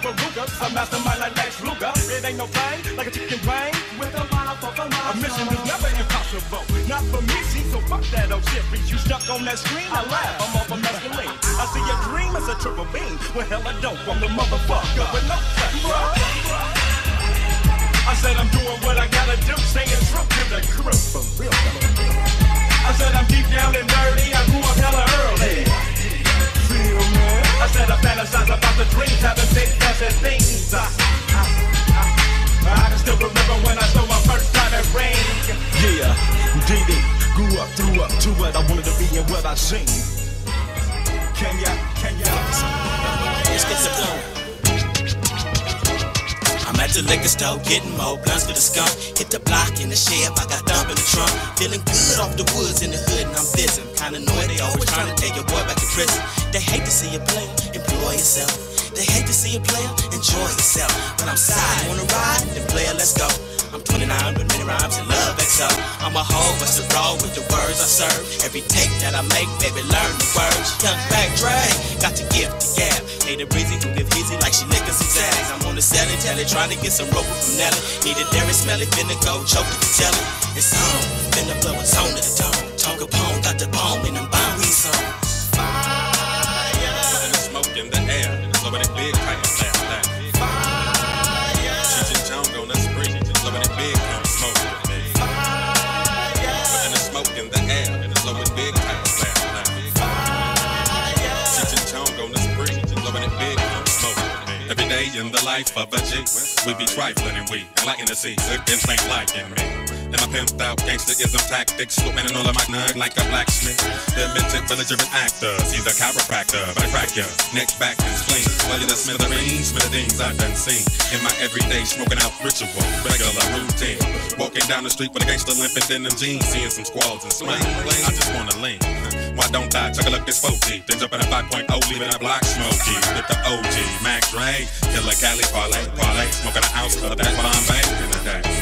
Veruga, a mastermind like Lex Luger. It ain't no thing like a chicken wing with a motherfucker. A mission is never impossible. Not for me, see, so fuck that old shit. Freeze, you stuck on that screen, I laugh. I'm off a mescaline. I see your dream as a triple beam. Well, hell, I don't. I'm the motherfucker with no touch. I said I'm doing what I gotta do, staying true to the crew. For real, I said I'm deep down and dirty. I grew up hella early. I said I fantasize about the dreams, having big fancy things. I, I, I, I can still remember when I stole my first diamond ring. Yeah, DD grew up, threw up to what I wanted to be and what I seen. Can ya? Can ya? Let's get going. I'm at the liquor store getting more blunts for the skunk. Hit the block in the shed, I got dump in the trunk. Feeling good off the woods in the hood and I'm busy. Kinda they always trying to take your boy back to prison. They hate to see a player employ yourself. They hate to see a player enjoy yourself. But I'm side, wanna ride? Then player, let's go. I'm 29 with many rhymes and love XO. I'm a hoe, what's the wrong with the words I serve? Every take that I make, baby, learn the words. Young back drag, got to give the gab. Hate a breezy who give easy like she licking some zags. I'm on the selling, telly, trying to get some rope from Nelly. Need a dairy smelly, finna go choke it tell it. It's on, finna blow its on to the tone. Tonka Pone got the bomb in them bomb we songs. Fire. And the smoke in the air, and it's over that big kite, laugh, laugh. Fire. And the spree, just loving it big, come smoke. Fire. And the smoke in the air, and it's over that big kite, laugh, laugh. Cheech and Chong on the spree, just loving it big, come smoke. Every day in the life of a G, we be trifling and we liking to see good things ain't liking me. And my pimped out gangsterism tactics, swooping all of my nug like a blacksmith. The minted belligerent actor, he's a chiropractor, crack ya, neck, back, and spleen. Well, you're the smithereens, smithereens I've done seen. In my everyday smoking out ritual, regular routine. Walking down the street with a gangster limping in them jeans, seeing some squalls and smiling. I just wanna lean. Why don't I a look this 4T? Then jump in a 5.0, leaving a block smoky. With the OG, Mac Dre, Killer Cali, parlay, parlay. Smoking an ounce of that Bombay in the day.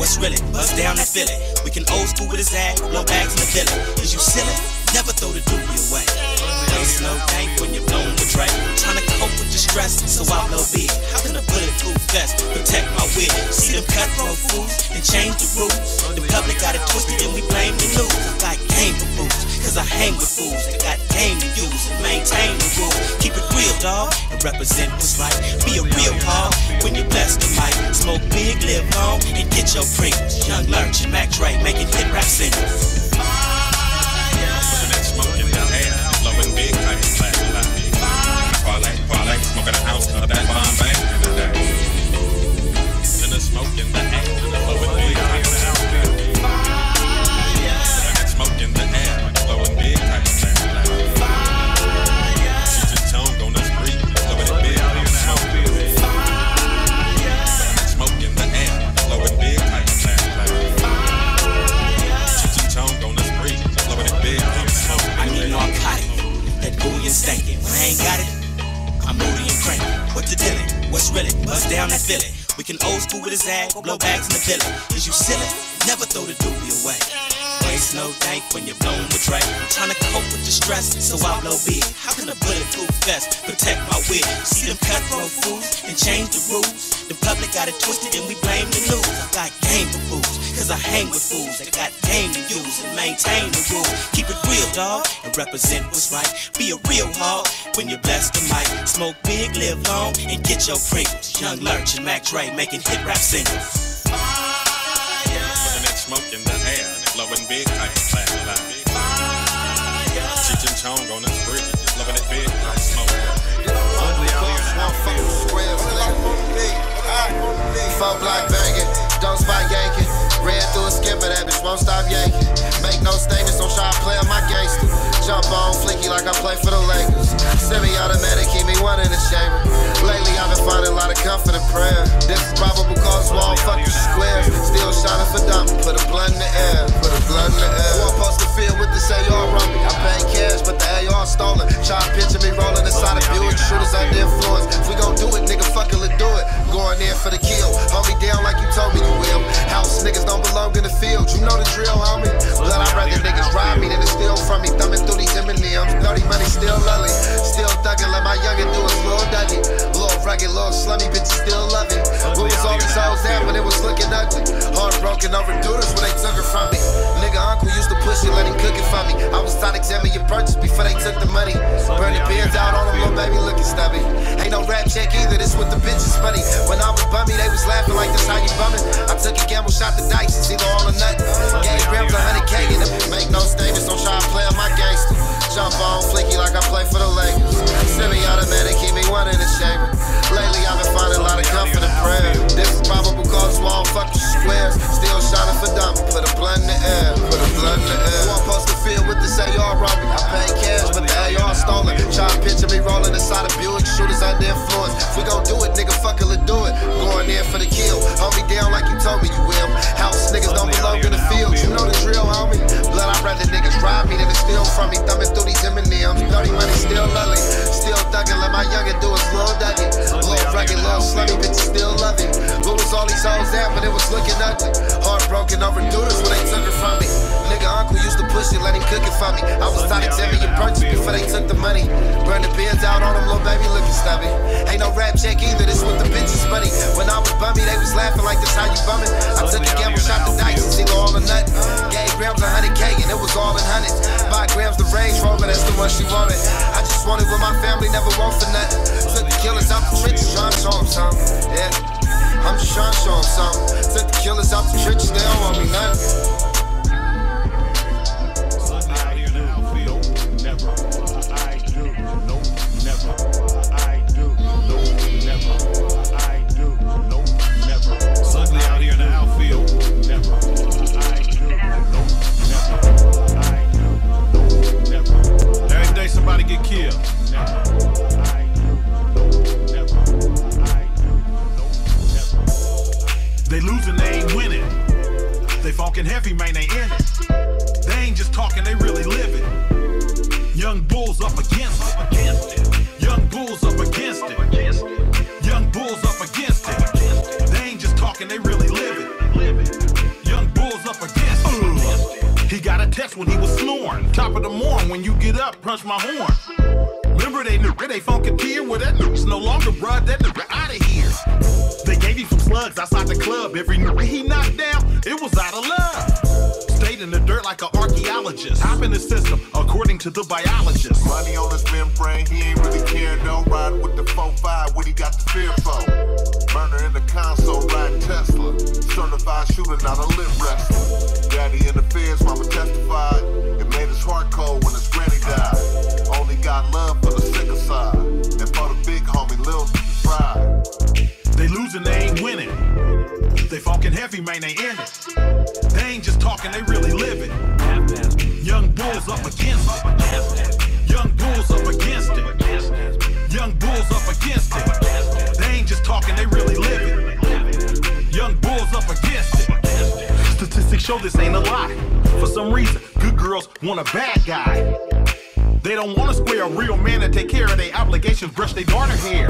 What's really? Bust down and feel it. We can old school with his ass, blow bags in the villa. Is you silly? Never throw the doobie away. Waste no tank when you're blown with Drake. Trying to cope with the stress, so I blow big. How can a bulletproof vest protect my wig? See them cutthroat fools and change the rules. The public got it twisted and we blame the news. Got game for fools, cause I hang with fools that got game to use and maintain the rules. Keep it real, dog, and represent what's right. Be a real hog when you bless the mic. Smoke big, live long, and get your Pringles. Young Lurch and Mac Dre making hit rap singles. The smoking an ounce of that the day. And the smoke in the ain't got it, I'm moody and cranky. What the dilly? What's really? Bust down and feel it. We can old school with his ass, blow bags in the villa. Is you silly? Never throw the doobie away. Waste no dank when you're blown with Drake. Trying to cope with the stress, so I blow big. How can a bulletproof vest protect my wig? See them cutthroat fools and change the rules. The public got it twisted and we blame the news. I got game for fools, cause I hang with fools that got game to use and maintain the rules. Keep it real, dog, and represent what's right. Be a real hog when you bless the mic. Smoke big, live long, and get your Pringles. Young Lurch and Mac Dre making hit rap singles. And it's smoke in the air, blowing big kites. Cheech and Chong on the spree, loving it big, I'm block banging, don't spot yanking. Ran through a skip but that bitch won't stop yanking. Make no statements, don't try to play on my gangster. Jump on flicky like I play for the Lakers. Semi-automatic, keep me one in the chamber. Lately I've been finding a lot of comfort and prayer. This is probable cause wall, fuck the squares. Still shining for dump, put a blunt in the air, put a blunt in the air. I'm supposed to feel with this AR me? I pay cash, but the AR stolen. Try to picture me rolling inside a Buick, shooters under influence. If we gon' do it, nigga, fuck it, let's do it. Going in for the kill, hold me down like you told me you will. House niggas don't belong in the field, you know the drill, homie. Blood, I'd rather niggas ride me than to steal from me. Thumbing through these M&M's, dirty money still lovely. Still thugging, let my youngin' do his little Dougie. Little rugged, little slummy, bitches still love it. Was all these hoes at when it was looking ugly? Heartbroken over doodles when they took her from me. Nigga, uncle used to push it, let him cook it for me. I was to examine your purchase before they took the money. Burn the pins out on them, little baby looking stubby. Ain't no rap check either, this with the bitches money. When I was bummy, they was laughing like this how you bumming. I took a gamble, shot the dice, small fuck the squares. Still shining for dump, put a blunt in the air, put a blunt in the air. I'm supposed to feel with this AR on? I pay cash, but the AR stolen. Try to picture me rolling inside a Buick, shooters under influence. If we gon' do it, nigga, fuck it, let's do it. Going in for the kill, hold me down like you told me you will. House niggas don't belong in the field, you know the drill, homie. Blood, I'd rather niggas ride me than to steal from me. Thumbing through these M&M's, dirty money still lovely. Still thugging, let my youngin' do his little Dougie. Little rugged, little slummy, bitches still love it. What was all these hoes at, but it was looking ugly. Heartbroken over doodles when they took her from me. Nigga, uncle used to push it, let him cook it for me. I was me your purchase before they took the money. Burn the pins out on them, little baby looking stubby. Ain't no rap check either, this with the bitches money. When I was bummy, they was laughing like this how you bumming. I took a gamble, shot the dice, it's either all or nothing. Gave grams a 100k and it was all in hundreds. Five grams the Range Rover, that's the one she wanted. I just wanted what my family never want for nothing. Took the killers out the trenches, trying to show them something. Yeah. I'm just trying to show them something. Took the killers out the trenches, they don't want me nothing. Suddenly out here They losing, they ain't winning. They funkin' heavy, man, they in it. They ain't just talking, they really living. Young bulls up against it. Young bulls up against it. Young bulls up against it. They ain't just talking, they really living. Young bulls up against it. He got a text when he was snoring. Top of the morning when you get up, punch my horn. Remember they knew they funketeer? Well, that nigga's no longer, bruh. That nigga out of here. Slugs outside the club. Every nigga he knocked down, it was out of love. Stayed in the dirt like an archaeologist. Hop in the system, according to the biologist. Money on his membrane, he ain't really care. Don't ride with the 4-5, what he got the fear for. Burner in the console, riding Tesla. Certified shooter, not a lip wrestler. Daddy in the feds, mama testified. It made his heart cold when his granny died. Only got love for the sicker side. And for the big homie, Lil Pride. Losing, they ain't winning. They funkin' heavy, man, they in it. They ain't just talking, they really living. Young bulls up against it. Young bulls up against it. Young bulls up against it. They ain't just talking, they really living. Young bulls up against it. Statistics show this ain't a lie. For some reason, good girls want a bad guy. They don't want to square a real man and take care of their obligations, brush their daughter hair.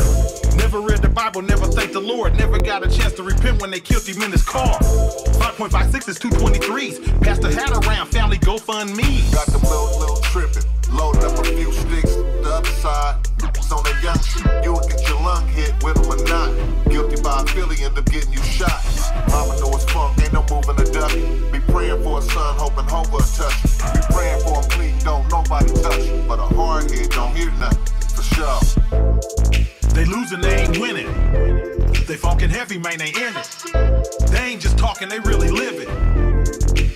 Never read the Bible, never thanked the Lord, never got a chance to repent when they killed him in his car. 5.56 is 223s. Pastor hat around, family GoFundMe. Got them little, little tripping. Loaded up a few sticks. The other side, it's on that young. You will get your lung hit with them or not. Guilty by Philly, end up getting you shot. Mama know it's funk, ain't no moving a duck. Be praying for a son, hoping Hova touch. Be praying for him, please don't nobody touch. But a hard head don't hear nothing, for sure. They losing, they ain't winning. They funkin' heavy, man, they in it. They ain't just talking, they really living.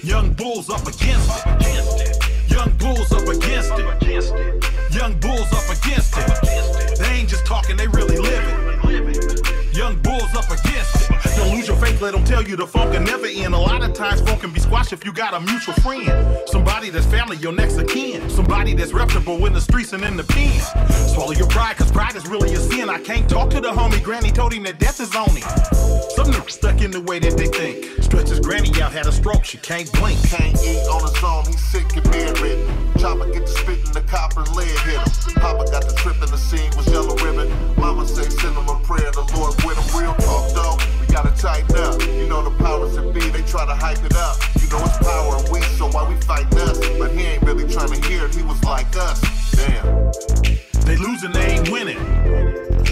Young bulls up against it. Young bulls up against it. Young bulls up against it. They ain't just talking, they really living. Young bulls up against it. Don't lose your faith let them tell you the funk can never end. A lot of times funk can be squashed if you got a mutual friend. Somebody that's family, your next of kin. Somebody that's reputable in the streets and in the pen. Swallow your pride, cause pride is really a sin. I can't talk to the homie. Granny told him that death is on him. Something stuck in the way that they think. Stretch his granny out, had a stroke, she can't blink. Can't eat on his own, he's sick and bedridden. Chopper get to spitting the copper and lead hit him. Papa got the trip in the scene was yellow ribbon. Mama say send him a prayer, the Lord with. Real though, we gotta tighten up. You know the powers that be, they try to hype it up. You know it's power and we, so why we fighting us? But he ain't really trying to hear it, he was like us. Damn. They losing, they ain't winning.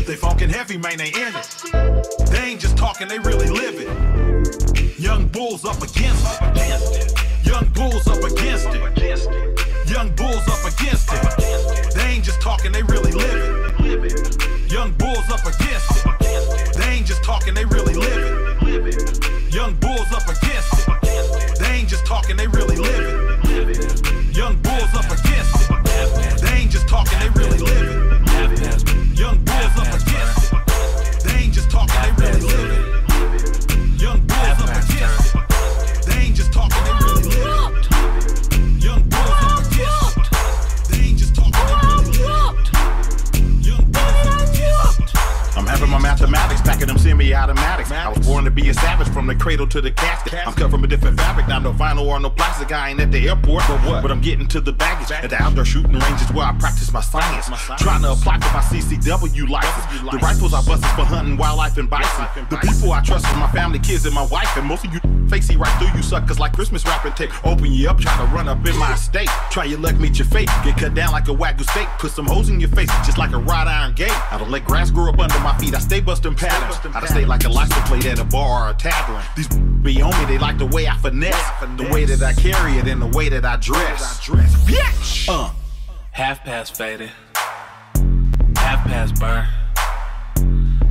They funkin' heavy, man, they in it. They ain't just talking, they really live it. Young bulls up against it. Young bulls up against it. Young bulls up against it. They ain't just talking, they really live it. Young bulls up against it. Ain't just talking, they really living. Young bulls up against it. They ain't just talking, they really live them semi-automatics. I was born to be a savage from the cradle to the casket. I'm cut from a different fabric, not no vinyl or no plastic. I ain't at the airport, but what? But I'm getting to the baggage at the outdoor shooting ranges is where I practice my science. Trying to apply to my CCW license. The rifles I busted for hunting wildlife and bison. The people I trust is my family, kids, and my wife. And most of you fake see right through you suckers like Christmas wrapping tape. Open you up, try to run up in my estate. Try your luck, meet your fate. Get cut down like a wagyu steak. Put some holes in your face, just like a wrought iron gate. I don't let grass grow up under my feet. I stay busting patterns. I stay like a license plate at a bar or a tavern. These be on me, they like the way I finesse, the way that I carry it, and the way that I dress. Bitch! Uh. Half past faded, half past burn,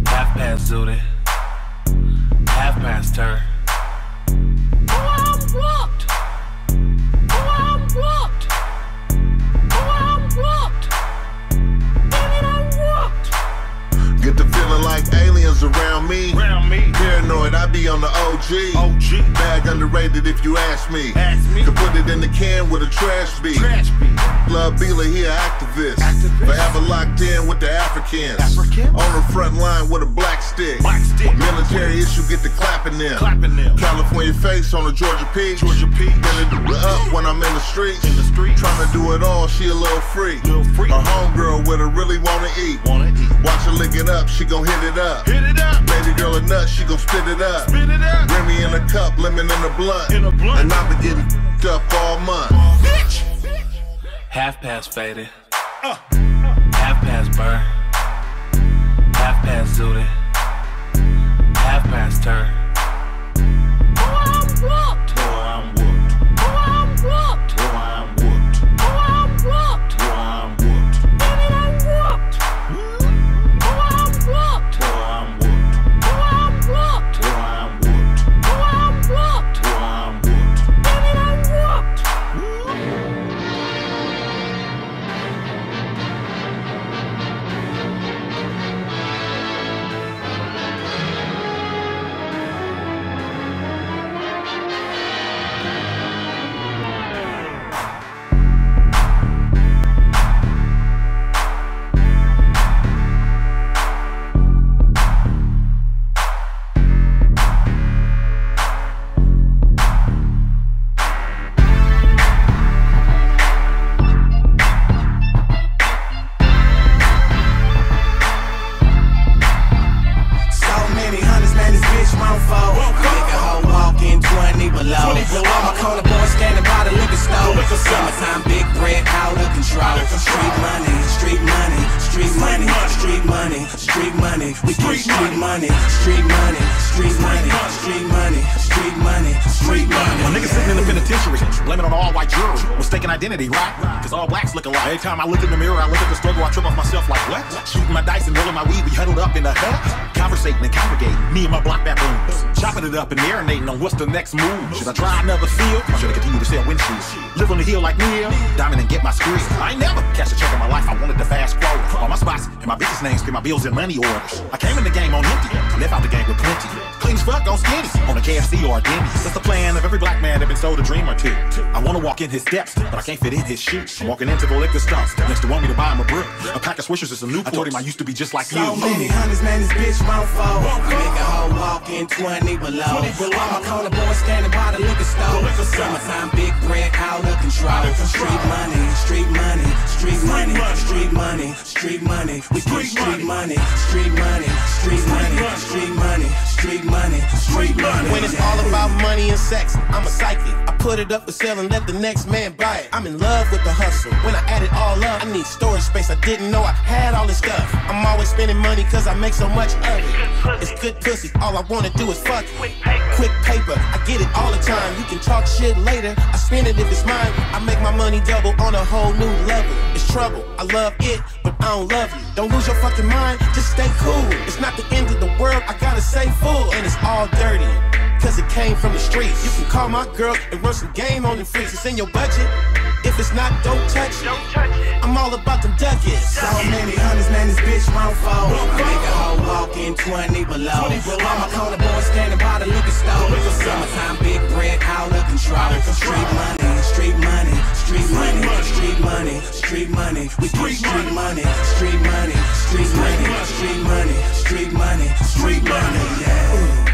half past zooted, half past turn. Get the feeling like aliens around me. Around me. Paranoid, I be on the OG. OG. Bag underrated if you ask me. Ask me. Could put it in the can with a trash beat. Trash beat. Love Bila, he an activist. Activist. Forever locked in with the Africans. Africans. On the front line with a black stick. Black stick. Military issue, get the clapping them. Clapping them. California face on the Georgia Peach. Georgia Peach. It up when I'm in the streets. In the streets. Trying to do it all, she a little freak. Little. A homegirl with her really wanna eat. Wanna eat. Watch her lick it up, she gon' hit it up. Hit it up. Baby girl a nut, she gon' spit it up. Spit it up. Remy in a cup, lemon in a blunt. In a blunt. And I've been getting up all month. Bitch! Half past faded, Uh. half past burn, half past zooted, half past turn. What's the next move. Should I try another field? Or should I continue to sell windshields? Live on the hill like Neil, diamond and get my screw. I ain't never catch a check in my life, I wanted the fast forward. All my spots and my business names, pay my bills in money orders. I came in the game on empty, I left out the game with plenty. As fuck on skinny, on a KFC or a Denny's. That's the plan of every black man that been sold a dream or two. I wanna walk in his steps, but I can't fit in his shoes. I'm walking into the liquor store, next to want me to buy him a brick. A pack of swishers is a new. I told him I used to be just like you. So many hundreds, man, this bitch won't fold. I make a whole walk in 20 below. All my corner boys standing by the liquor store. Summertime, big bread, out of control. Street money, street money, street money, street money, street money. We get street money, street money, street money, street money, street money, street money. When it's all about money and sex, I'm a psychic. Put it up for sale and let the next man buy it. I'm in love with the hustle. When I add it all up, I need storage space. I didn't know I had all this stuff. I'm always spending money cause I make so much of it. It's good pussy, all I wanna do is fuck it. Quick paper, I get it all the time. You can talk shit later, I spend it if it's mine. I make my money double on a whole new level. It's trouble, I love it, but I don't love you. Don't lose your fucking mind, just stay cool. It's not the end of the world, I gotta say full. And it's all dirty, cause it came from the streets. You can call my girl and run some game on the freaks. It's in your budget. If it's not, don't touch it. I'm all about them ducats. So many hundreds, man, this bitch won't fold. I make a whole walk in 20 below. All my corner boys standing by the liquor store. Summertime, big bread, out of control. Street money, street money, street money, street money, street money. We get street money, street money, street money, street money, street money, street money, yeah.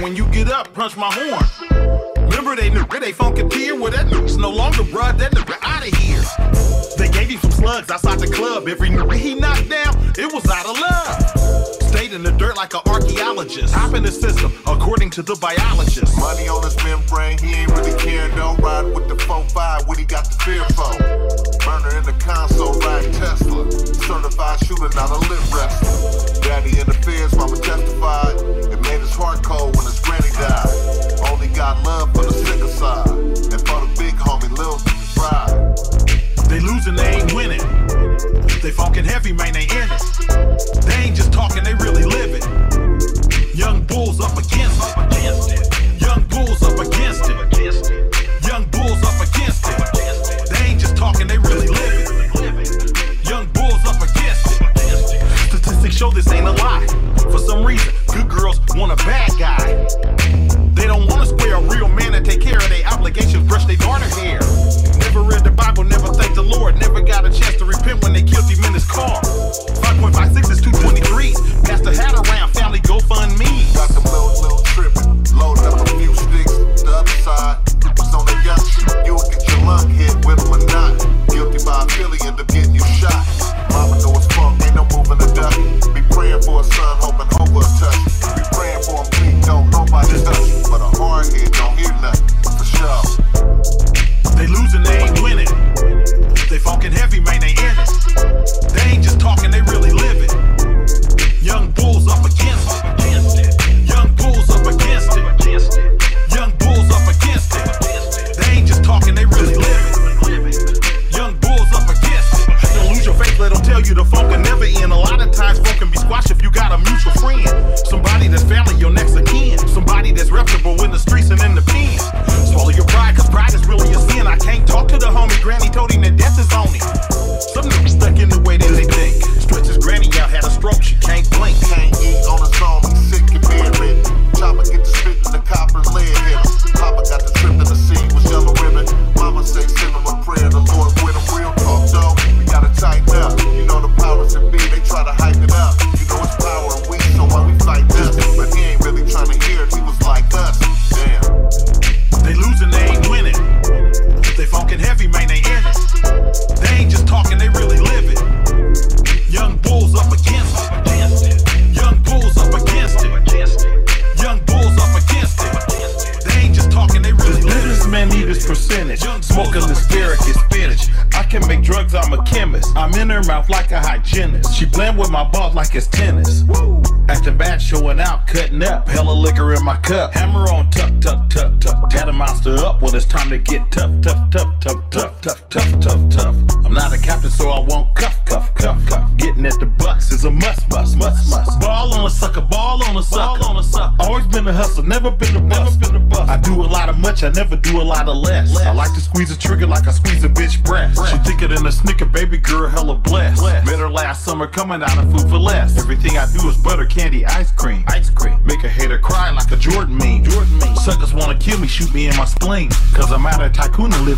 Morning, when you get up, punch my horn. Remember they knew they funketeer? Well, that nigga's no longer, bruh. That nigga out of here. They gave him some slugs outside the club. Every nigga he knocked down, it was out of love. Stayed in the dirt like an archaeologist. Hop in the system, according to the biologist. Money on his membrane, he ain't really caring. Don't ride with the 4-5 when he got the fear for. Burner in the console, riding Tesla. Certified shooter, not a lip wrestler. Daddy interferes, mama testified. Cold when his granny died. Only got love for the sicker side. And for the big homie, Lil. They losing, they ain't winning. They funkin' heavy, man, they in it. They ain't just talking, they really living. Young bulls up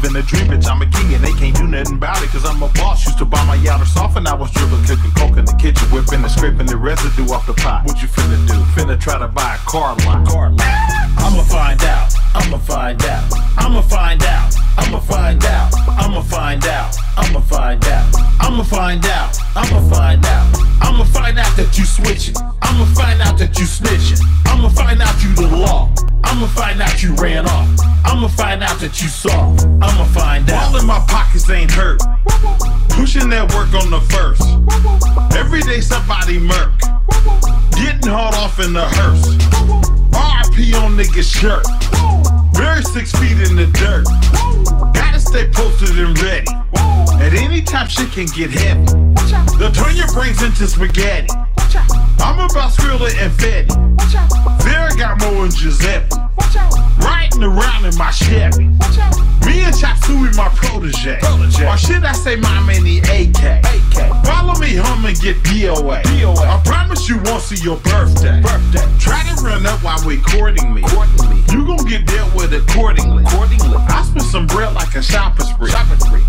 and a dream, bitch. I'm a king and they can't do nothing about it. Cause I'm a boss. Used to buy my yacht soft and I was dribbling, cooking coke in the kitchen, whipping and scraping the residue off the pot. What you finna do? Finna try to buy a car lot. Car lot. I'ma find out. I'ma find out. I'ma find out. I'ma find out. I'ma find out. I'ma find out. I'ma find out. I'ma find out. I'ma find out that you switching. I'ma find out that you snitching. I'ma find out you the law. I'ma find out you ran off. I'ma find out that you saw. I'ma find out. All in my pockets ain't hurt. Pushing that work on the first. Every day somebody murk. Getting hauled off in the hearse. RP on nigga's shirt. Very six feet in the dirt. Gotta stay posted and ready. At any time shit can get heavy. They'll turn your brains into spaghetti. I'm about Skrilla and Fetty. Ferragamo and Giuseppe. Riding around in my Chevy. Me and Chop Suey, my protege. Or should I say my mini AK? Follow me home and get DOA. I promise you won't see your birthday. birthday. Try to run up while we courting me. You gon' get dealt with accordingly. accordingly. I spend some bread like a shopping spree.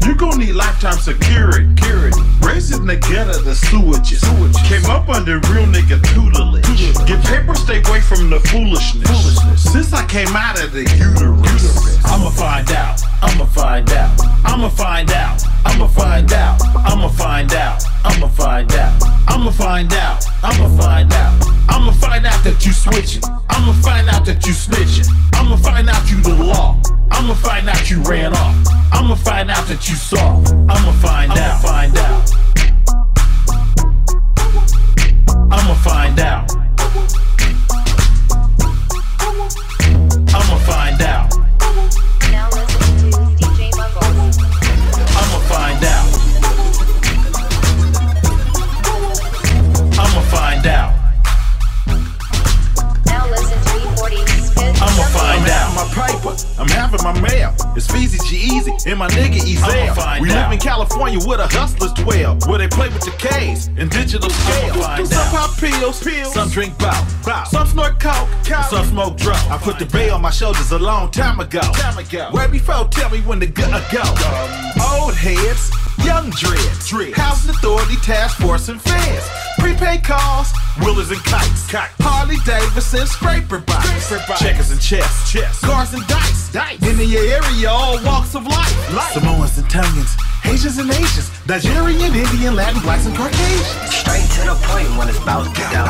You gon' need lifetime security. security. Raising the gutter, the sewages. Came up under real nigga tutelage. Get paper, stay away from the foolishness. Since I came out of the uterus, I'ma find out. I'ma find out. I'ma find out. I'ma find out. I'ma find out. I'ma find out. I'ma find out. I'ma find out. I'ma find out that you switching. I'ma find out that you snitching. I'ma find out you the law. I'ma find out you ran off. I'ma find out that you saw. I'ma find out. Find out. I'ma find out. I'ma find out. Find one. out. My paper, I'm having my mail. It's Feezy G Easy and my nigga Ezel. We live in California with a hustlers 12, where they play with the K's in digital scale. Some pop pills, pills, some drink bout, some snort coke, and some smoke drugs. I put the bay on my shoulders a long time ago. Where before, tell me when to go. go. Old heads, young dreads, housing authority, task force, and feds. Prepaid calls, Willers and kites, Harley Davidson, scraper bikes, checkers and chess, cars and dice, in the area, all walks of life. Samoans and Tongans, Haitians and Asians, Nigerian, Indian, Latin, blacks and Caucasians. Straight to the point when it's about to go.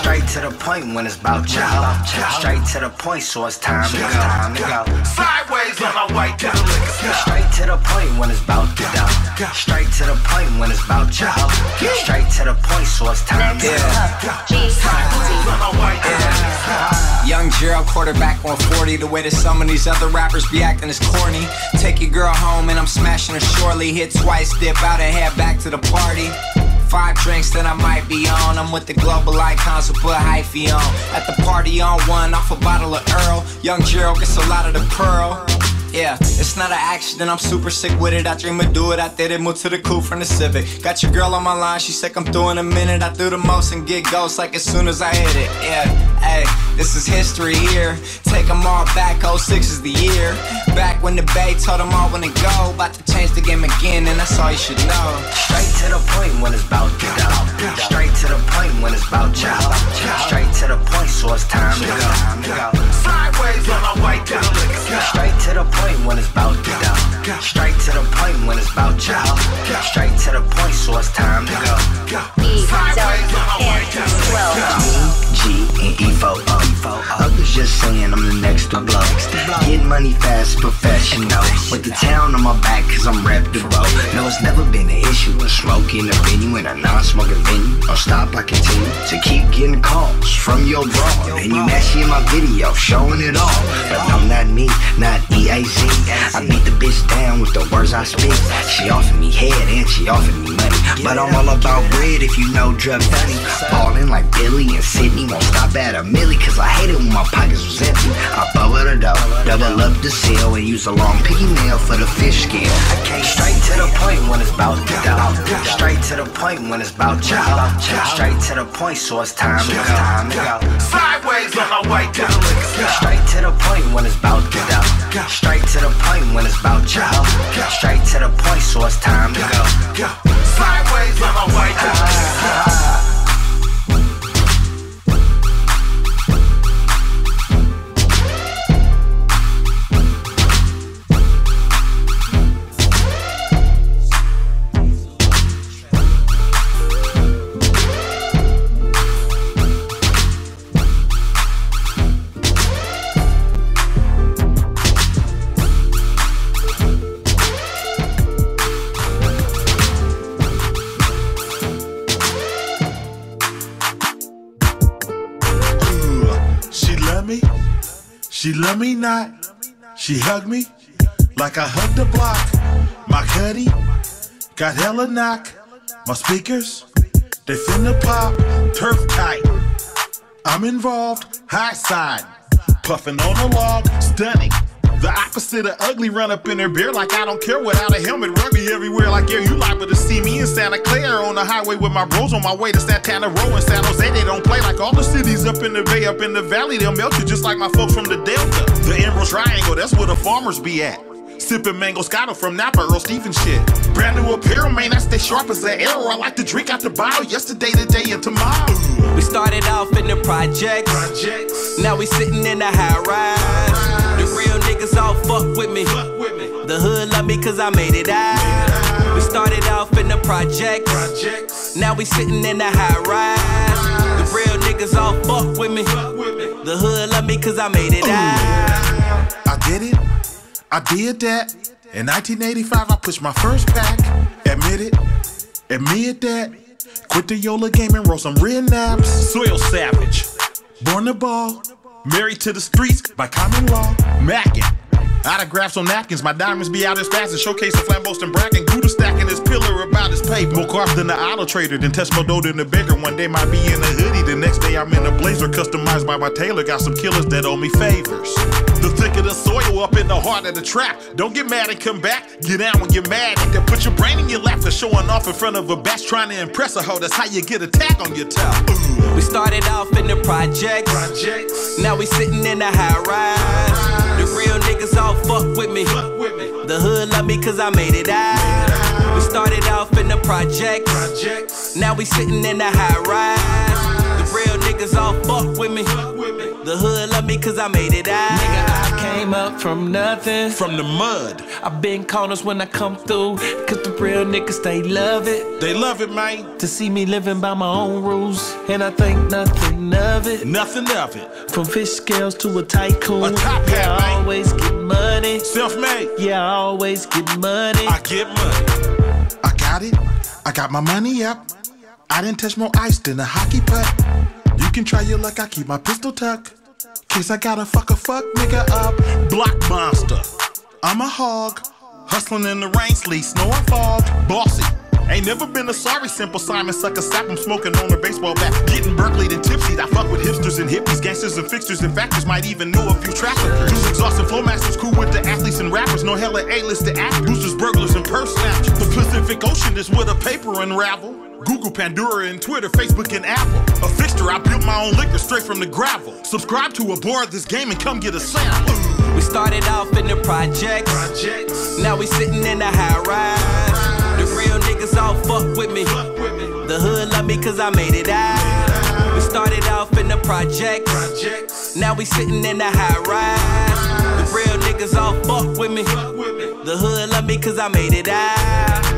Straight to the point when it's about to go. Straight to the point, so it's time to go. Time to go. Sideways on my white to the liquor store. Straight to the point when it's about to go. Straight to the point when it's about to go. Straight to the point, so on the. Young Gerald, quarterback 140. The way that some of these other rappers be acting is corny. Take your girl home and I'm smashing her shortly. Hit twice, dip out and head back to the party. Five drinks, then I might be on. I'm with the global icons who put hyphy on. At the party on one, off a bottle of Earl. Young Gerald gets a lot of the pearl. Yeah, it's not an accident, I'm super sick with it. I dream of do it, I did it, moved to the coupe from the Civic. Got your girl on my line, she said come through in a minute. I threw the most and get ghosts like as soon as I hit it. Yeah, hey, this is history here. Take them all back, 06 is the year. Back when the Bay told them all when to go. About to change the game again, and that's all you should know. Straight to the point when it's about to go. Straight to the point when it's about to go. Straight to the point, so it's time to go. Sideways on my white to the. Straight to the point when it's about to go. Straight to the point when it's about to go. Straight to the point, so it's time to go. E. Zelda and 12. G and E4 Others just saying I'm the next to blow. Getting money fast, professional. With the town on my back, cause I'm reputable. No, it's never been an issue. Smoking a venue in a non smoking venue. I'll stop, I continue to keep getting calls from your broad. And you nasty in my video, showing it all. But no, not me, not EAZ. I beat the bitch down with the words I speak. She offered me head and she offered me money. But I'm all about bread if you know drug money. Ballin' like Billy and Sydney. Won't stop at a milli, cause I hate it when my pockets was empty. I bubble the dough, double up the seal, and use a long piggy nail for the fish skin. I came straight to the point when it's about to go. Straight to the point when it's about to go. Straight to the point, so it's time to go. Time to go. Sideways on my way the. Straight to the point when it's about to go. Straight to the point when it's about to go. Straight to the point, so it's time to go. Sideways on my way to she love me not. She hug me like I hugged the block. My cutty got hella knock. My speakers, they finna pop. Turf tight. I'm involved, high side. Puffing on a log, stunning. The opposite of ugly run up in her beer like I don't care without a helmet. Run me everywhere like yeah, you liable to see me in Santa Clara on the highway with my bros on my way to Santana Row in San Jose. They don't play like all the cities up in the bay, up in the valley. They'll melt you just like my folks from the Delta. The Emerald Triangle, that's where the farmers be at. Sipping Mangoscato from Napa, Earl Stevens shit. Brand new apparel, man, I stay sharp as an arrow. I like to drink out the bottle yesterday, today, and tomorrow. We started off in the projects. Now we sitting in the high rise. The niggas all fuck with me. The hood love me cause I made it out. We started off in the projects. Now we sitting in the high rise. The real niggas all fuck with me. The hood love me cause I made it out. I did it. I did that. In 1985, I pushed my first pack. Admit it. Admit that. Quit the Yola game and roll some real naps. Soil Savage. Born the ball. Married to the streets by common law. Mackin. Autographs on napkins, my diamonds be out as fast as showcase of flambost and bragging. Gouda stacking his pillar about his paper. More carbs than the auto trader, than Tesco dough than the beggar. One day might be in a hoodie, the next day I'm in a blazer customized by my tailor. Got some killers that owe me favors. The thick of the soil up in the heart of the trap. Don't get mad and come back. Get out when you're mad. Nigga, put your brain in your lap for showing off in front of a batch trying to impress a hoe. That's how you get a tag on your top. We started off in the projects. Now we sitting in the high rise. The real niggas all fuck with me. Fuck with me. The hood love me cause I made it out. We started off in the projects. Now we sitting in the high rise. The real niggas all fuck with me. The hood love me cause I made it out. Nigga, I came up from nothing. From the mud. I been corners when I come through. Cause the real niggas, they love it. They love it, man. To see me living by my own rules. And I think nothing of it. Nothing of it. From fish scales to a tycoon. A top hat, yeah, I man. always get money. Self made. Yeah, I always get money. I get money. I got it. I got my money up. I didn't touch more ice than a hockey puck. You can try your luck. I keep my pistol tucked. Case I gotta fuck a fuck nigga up. Block monster. I'm a hog. Hustling in the rain, sleet, snow and fog. Bossy. Ain't never been a sorry simple Simon sucker sap. I'm smoking on a baseball bat. Getting Berkeley and tipsy. I fuck with hipsters and hippies, gangsters and fixtures and factors. Might even know a few traffickers. Two exhausted flow masters, cool with the athletes and rappers. No hella A-listed act. Boosters, burglars, and purse snatchers. The Pacific Ocean is where the paper unravel. Google, Pandora, and Twitter, Facebook, and Apple. A fixture, I built my own liquor straight from the gravel. Subscribe to a board of this game and come get a sample. We started off in the projects. Now we sitting in the high rise. The real niggas all fuck with me. The hood love me cause I made it out. We started off in the projects. Now we sitting in the high rise. The real niggas all fuck with me. The hood love me cause I made it out.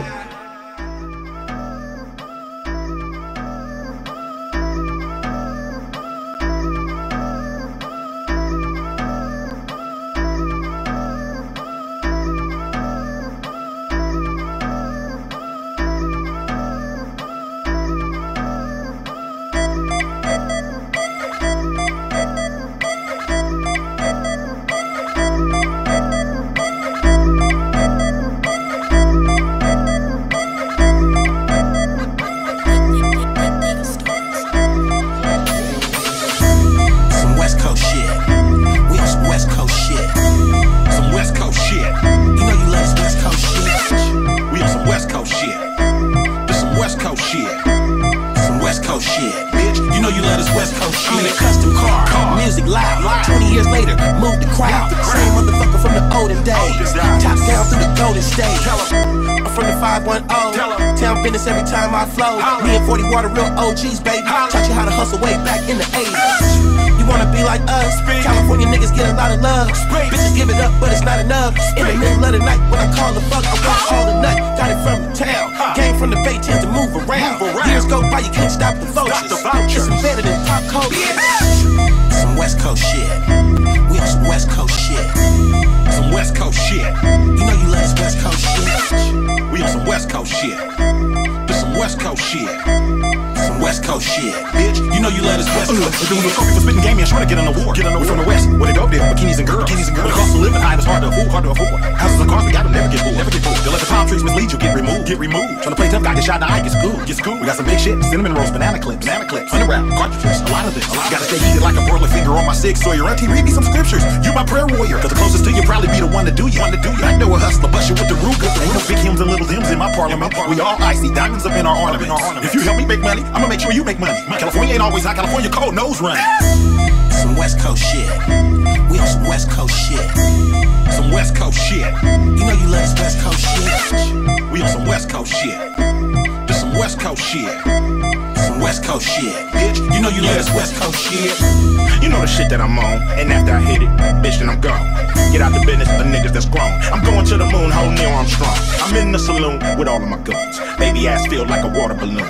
Ass like a water balloon.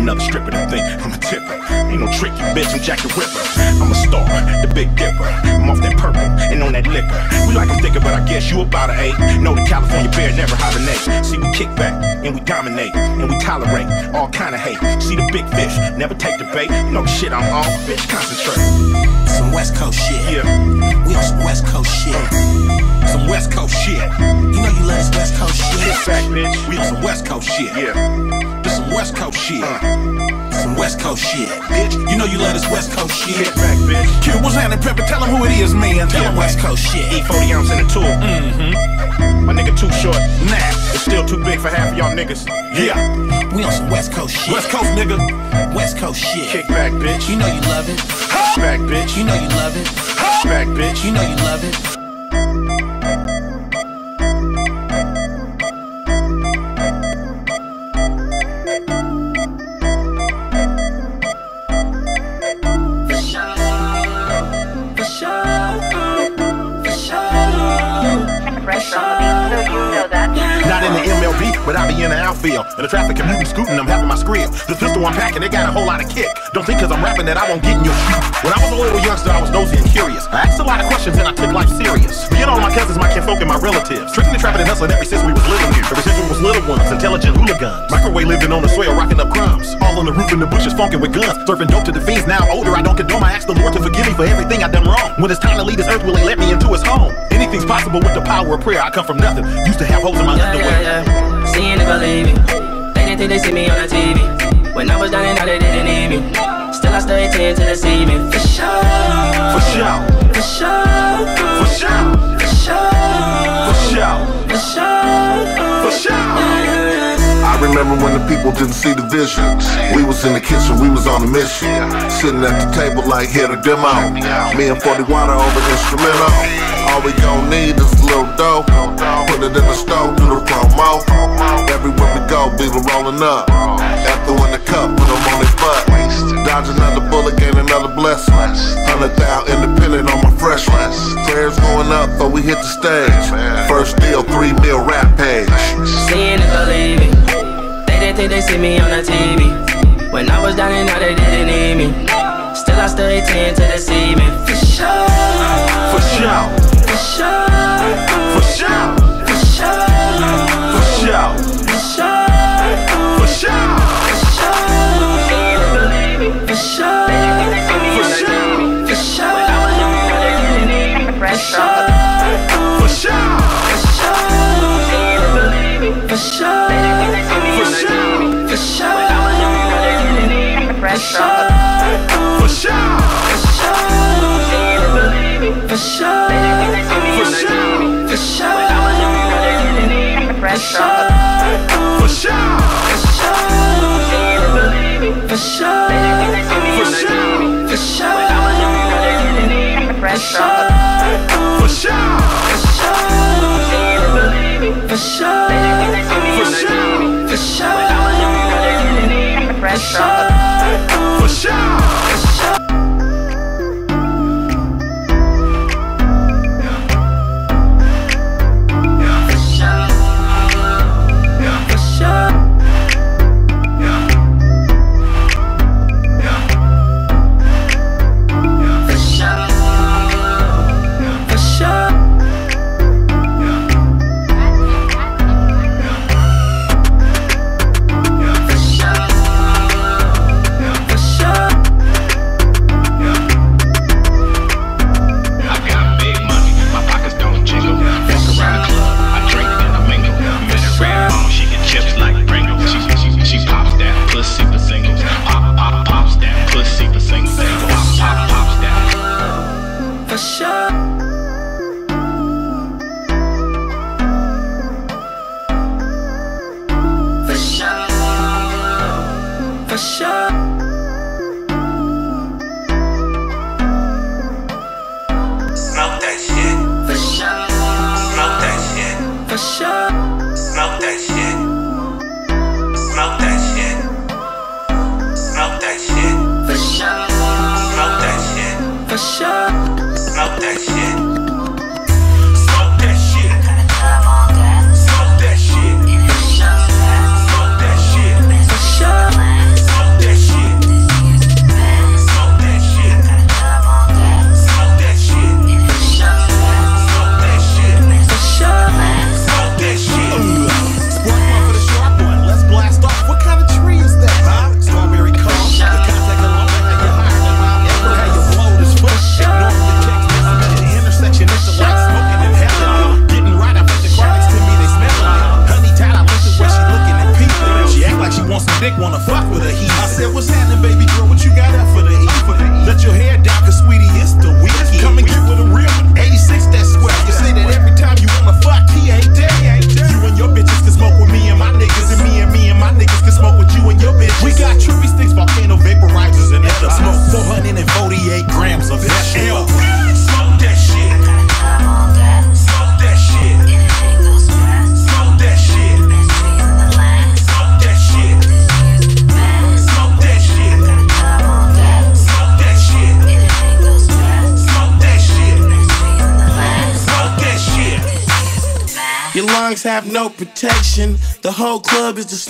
Another stripper to think I'm a tipper. Ain't no tricky bitch, I'm Jack the Ripper. I'm a star, the big dipper. I'm off that purple and on that liquor. We like them thicker, but I guess you about an eight. Know the California bear never hibernate. See, we kick back and we dominate and we tolerate all kind of hate. See the big fish, never take the bait. You know the shit I'm on, bitch, concentrate. Some West Coast shit. Yeah. We on some West Coast shit. Some West Coast shit. You know you love this West Coast shit. Kick back, bitch. We on some West Coast shit. Yeah. This some West Coast shit. Some West Coast shit. Bitch, you know you love this West Coast shit. Kick back, bitch. Kid, what's happening, Pepper? Tell him who it is, man. Tell 'em West Coast shit. Eat 40 ounce in a tool. Mm-hmm. My nigga too short. Nah. It's still too big for half of y'all niggas. Yeah. We on some West Coast shit. West Coast, nigga. West Coast shit. Kick back, bitch. You know you love it. Kick back, bitch. You know you love it. Kick back, bitch. You know you love it. But I be in the outfield. And the traffic commuting, scooting, I'm having my script. This pistol I'm packing, it got a whole lot of kick. Don't think cause I'm rapping that I won't get in your shoe. When I was a little youngster, I was nosy and curious. I asked a lot of questions and I took life serious. Being all my cousins, my kinfolk, and my relatives. Tricking and trapping and hustling ever since we was little here. Ever since we was little ones, intelligent hooligans. Microwave living on the soil, rocking up crumbs. All on the roof in the bushes, funkin' with guns. Serving dope to the fiends, now I'm older, I don't condone. I ask the Lord to forgive me for everything I done wrong. When it's time to leave this earth, will he let me into his home? Anything's possible with the power of prayer. I come from nothing. Used to have holes in my Yeah, underwear. yeah, yeah. Seeing and believing. They didn't think they see me on the TV. When I was down and out, they didn't need me. Still, I stay tuned to the see me. For sure. For sure. For sure. For sure. For sure. For sure. For sure. For sure. Remember when the people didn't see the vision. We was in the kitchen, we was on a mission. Sitting at the table like here to demo. Me and 40 water over instrumental. All we gon' need is a little dough. Put it in the stove, do the promo. Everywhere we go, people rolling up. After in the cup, put them on his butt. Dodge another bullet, gain another blessing. Hundred thou independent on my fresh. Prayers going up, but we hit the stage. First deal, three mil rap page. Seeing and believing. They think they see me on the TV. When I was down and out, they didn't need me. Still, I stay tuned to the see me. For sure. For sure. For sure. For sure. For sure.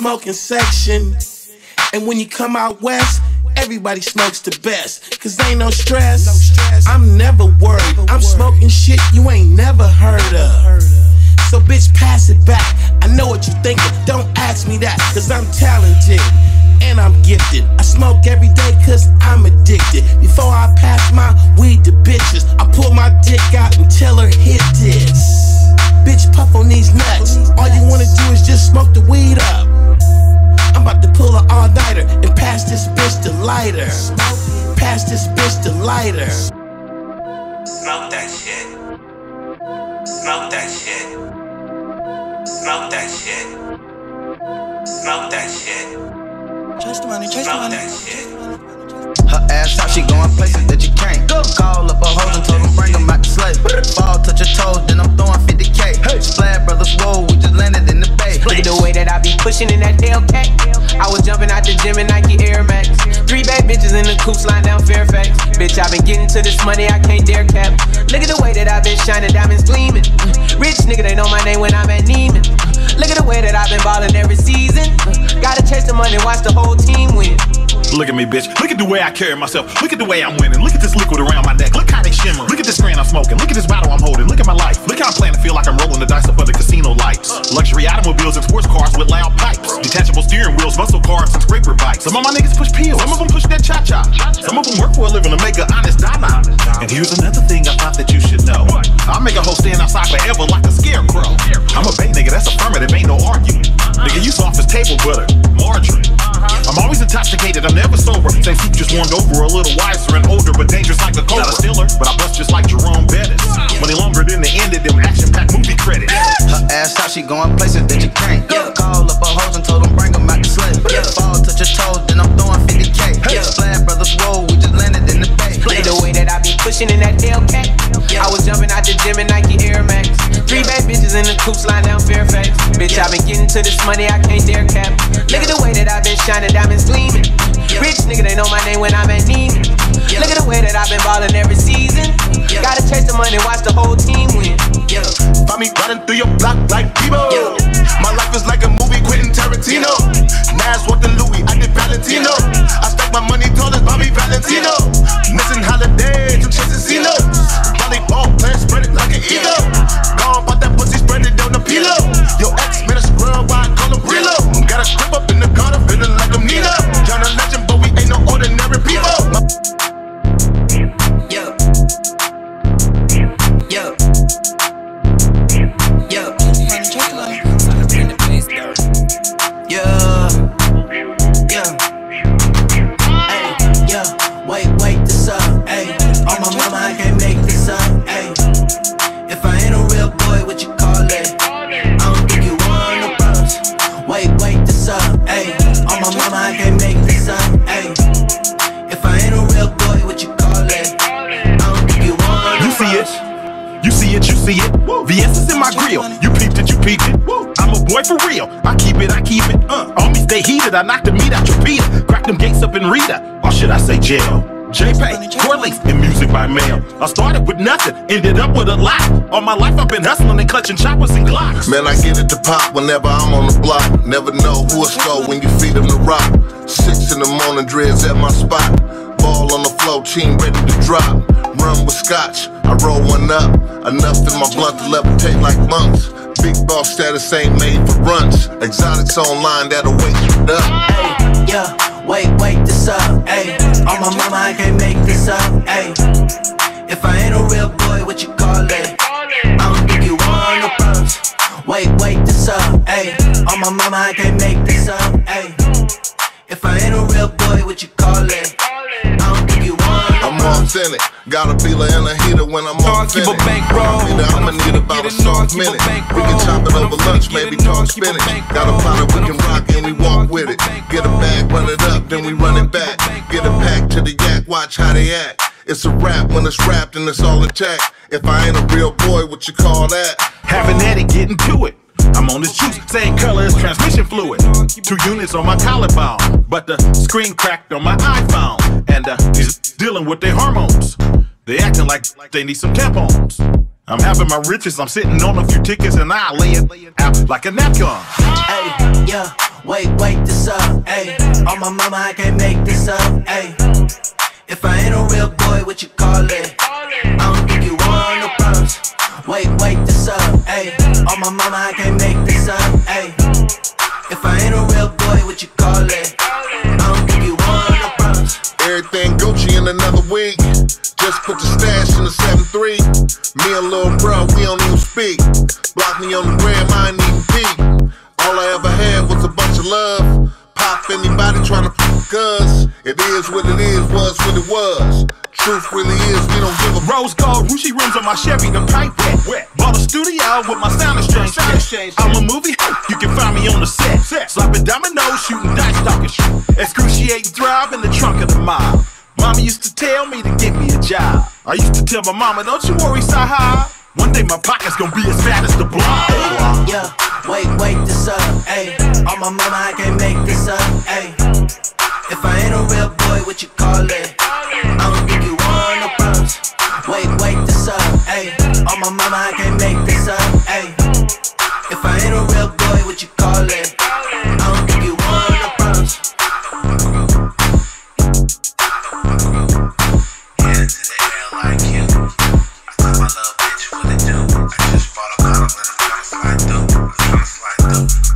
Smoking section. And when you come out west, everybody smokes the best. Cause ain't no stress. I'm never worried. I'm smoking shit you ain't never heard of. So bitch, pass it back. I know what you thinking. Don't ask me that, cause I'm talented and I'm gifted. I smoke every day cause I'm addicted. Before I pass my weed to bitches, I pull my dick out and tell her hit this. Bitch, puff on these nuts. All you wanna do is just smoke the weed up. An and pass this bitch the lighter. Pass this bitch the lighter. Smoke that shit. Smoke that shit. Smoke that shit. Smoke that shit. Chase the money, chase the Smoke money. that shit. Her ass top, she going places that you can't. Go. Call up a hoes and told them bring them out to slay. Ball touch your toes, then I'm throwing 50k. Splash brothers, whoa, we just landed in the bay. Look at the way that I be pushing in that Hellcat. I was jumping out the gym in Nike Air Max. Three bad bitches in the coop sliding down Fairfax. Bitch, I been getting to this money, I can't dare cap. Look at the way that I been shining, diamonds gleaming. Mm. Rich nigga, they know my name when I'm at Neiman. Mm. Look at the way that I've been ballin' every season. Mm. Gotta chase the money, watch the whole team win. Look at me, bitch. Look at the way I carry myself. Look at the way I'm winning. Look at this liquid around my neck. Look how they shimmer. Look at this strand I'm smoking. Look at this bottle I'm holding. Look at my life. Look how I'm playing to feel like I'm rolling the dice up under casino lights. Luxury automobiles and sports cars with loud pipes. Detachable steering wheels, muscle cars, and scraper bikes. Some of my niggas push pills. Some of them push that cha cha. Some of them work for a living to make an honest dollar. And here's another thing I thought that you should know. I'll make a hoe stand outside forever like a scarecrow. I'm a bait nigga, that's affirmative, ain't no arguing. Nigga, you soft as table butter, margarine. Uh-huh. I'm always intoxicated, I'm never sober. Same soup just warmed over, a little wiser and older, but dangerous like a cobra. Not a Steeler, but I bust just like Jerome Bettis. Money longer than the end of them action-packed movie credits. Her ass top, she going places that you can't. Yeah. Call up a hoes and told them bring them out to slay. Ball touch your toes, then I'm throwing 50k. Splash brothers, whoa, we just landed in the bay. Look at the way that I be pushing in that Hellcat. I was jumping out the gym in Nike Air Max. Three bad bitches in the coop sliding down Fairfax. Bitch, I been getting to this money, I can't dare cap. Look at the way that I been shining, diamonds gleaming. Rich nigga, they know my name when I'm at Neiman. Look at the way that I've been ballin' every season. Gotta chase the money, watch the whole team win. Find me running through your block like Debo. My life is like a movie, Quentin Tarantino. Nas walked the Louis, I did Valentino. I stack my money tall as Bobby Valentino. Missing holidays, I'm chasing C-notes. Volleyball playing, spread it like an eagle. Gone, but that pussy spread it on the pillow. Your ex man a squirrel, why I call him Brillo? Got a strip up in the car, like I'm John a legend, see it. VS is in my grill. You peeped it, you peeped it. I'm a boy for real. I keep it, I keep it. Uh, on me stay heated. I knock the meat out your Peter. Crack them gates up in Rita. Or should I say jail? JPay, CorrLinks, and music by mail. I started with nothing, ended up with a lot. All my life I've been hustling and clutching choppers and glocks. Man, I get it to pop whenever I'm on the block. Never know who will score when you feed them the rock. Six in the morning, dreads at my spot. Ball on the floor, team ready to drop. Run with scotch, I roll one up. Enough in my blunt to levitate like monks. Big boss status ain't made for runs. Exotics online that'll wake you up. Hey, yeah, wait, wait, this up, ayy. On my mama, I can't make this up, ayy. If I ain't a real boy, what you call it? I don't think you want no problems. Wait, wait, this up, ayy. On my mama, I can't make this up, ayy. If I ain't a real boy, what you call it? I'm authentic. Got a feeler and a heater when I'm off keep a it. bankroll. I'ma need about a soft minute. We can chop it over lunch, maybe talk spinach. Got a pot we can rock and we walk with it. Get a bag, run it up, then we run it back. Get a pack to the yak, watch how they act. It's a rap when it's wrapped and it's all intact. If I ain't a real boy, what you call that? Having at it, getting to it. I'm on this juice, same color as transmission fluid. Two units on my collarbone, but the screen cracked on my iPhone. And uh, he's dealing with their hormones. They acting like they need some tampons. I'm having my riches, I'm sitting on a few tickets and I lay it out like a napkin. Hey, yeah, wait, wait, this up, hey. On my mama, I can't make this up, hey. If I ain't a real boy, what you call it? I don't think you want no problems. Wait, wait, this up, hey. On my mama, I can't make this up, hey. If I ain't a real boy, what you call it? I don't think you want no problems. Everything Gucci in another week. Just put the stash in the 7-3. Me and Lil Bro, we don't even speak. Block me on the gram, I ain't even peek. All I ever had was a bunch of love. Pop anybody tryna fuck us. It is what it is, was what it was. Truth really is, we don't give a Rose gold Rushi rims on my Chevy, the pipe wet. wet. Bought a studio with my sound exchange. set. I'm a movie, you can find me on the set. Slapping dominoes, shooting dice, talking shit. Excruciating thrive in the trunk of the mob. Mama used to tell me to get me a job. I used to tell my mama, don't you worry, Saha. One day my pocket's gonna be as fat as the block. Yeah, wait, wait, this up, ayy. On my mama, I can't make this up, ayy. If I ain't a real boy, what you call it? I don't think you no problems. Wait, wait, this up, ayy. On my mama, I can't make this up, ayy. If I ain't a real boy, what you call it? I don't think you one of. I tell my little bitch what to don't want no problems. I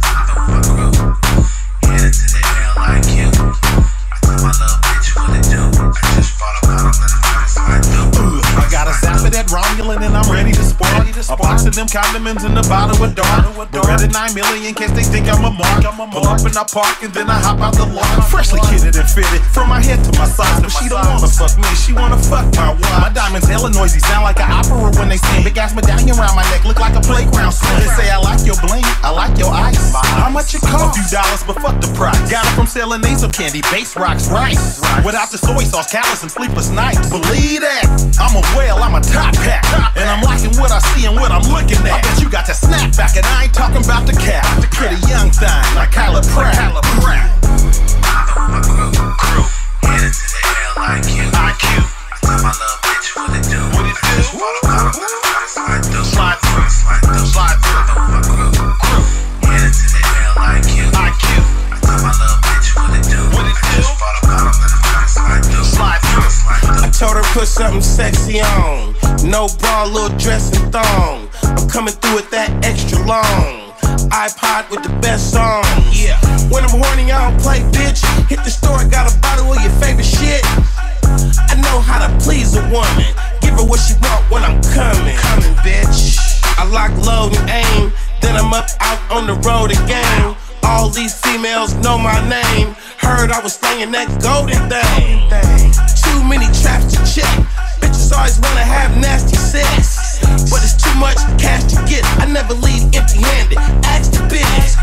A them condiments in the bottle with dark. Beretta 9 million in case they think I'm a mark. i'm Pull up and I park and then I hop out the lot. Freshly kitted and fitted from my head to my socks. But she don't wanna fuck me, she wanna fuck my wife. My diamonds hella noisy, sound like an opera when they sing. Big ass medallion around my neck, look like a playground swing. They say I like your bling, I like your ice. How much it cost? A few dollars, but fuck the price. Got it from selling nasal candy, base rocks, rice. Without the soy sauce, callous and sleepless nights. Believe that. I'm a whale, I'm a top pack. And I'm liking what I see and what I'm looking at. I bet you got to snap back, and I ain't talking about the cat. The pretty young thing, like Kyla Pratt. Kyla Pratt. Slide through, slide through. Put something sexy on. No bra, little dress and thong. I'm coming through with that extra long. iPod with the best songs. Yeah. When I'm horny, I don't play, bitch. Hit the store, got a bottle of your favorite shit. I know how to please a woman. Give her what she want when I'm coming. Coming, bitch. I lock, load, and aim. Then I'm up out on the road again. All these females know my name. Heard I was slanging that golden thing. Too many traps to check. Bitches always wanna have nasty sex. But it's too much cash to get. I never leave empty handed. Ask the bitch.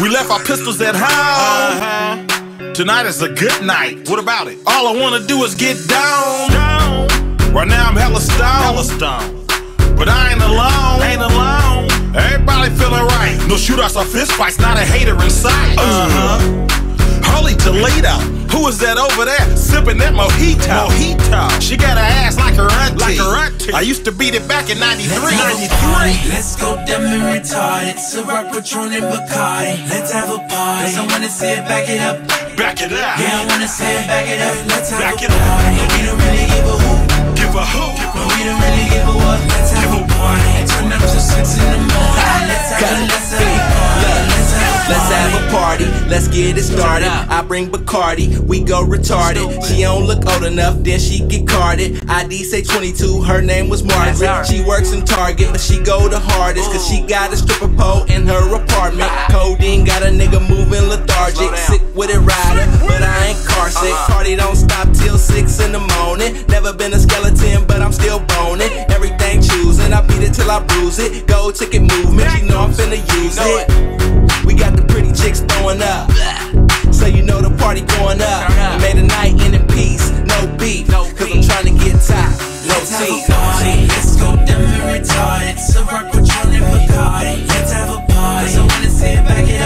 We left our pistols at home. Uh-huh. Tonight is a good night. What about it? All I wanna do is get down. down. Right now I'm hella stoned. Hella stoned. But I ain't alone. Ain't alone. Everybody feeling right. No shootouts or fist fights, not a hater in sight. Uh-huh. Holy Toledo, who is that over there sipping that mojito? Mojito. She got her I used to beat it back in 93. 93. Let's go dumb and retarded. So rock Patron and Bacardi. Let's have a party. Cause I wanna see it, back it up. Back it up. Yeah, I wanna see it, back it up. Let's have Back a it up. party. We don't really give a hoot. Give a who? No, we don't really give a what. Let's have a party. Turn up to six in the morning. Let's have a, let's have a party. Let's have a Let's have a party. let's get it started. I bring Bacardi, we go retarded. She don't look old enough, then she get carded. ID say 22, her name was Margaret. She works in Target, but she go the hardest. Cause she got a stripper pole in her apartment. Codeine got a nigga moving lethargic. Sick with it rider, but I ain't car sick. Party don't stop till 6 in the morning. Never been a skeleton, but I'm still boning. Everything choosing, I beat it till I bruise it. Gold ticket movement, you know I'm finna use it. We got the pretty chicks throwing up. So you know the party going up. We made a night in peace, no beef. Cause I'm trying to get top. No Let's have a teeth. party, let's go dumb and retarded. So rock Patron and Bacardi. Let's have a party. Cause I wanna see it, back it. Back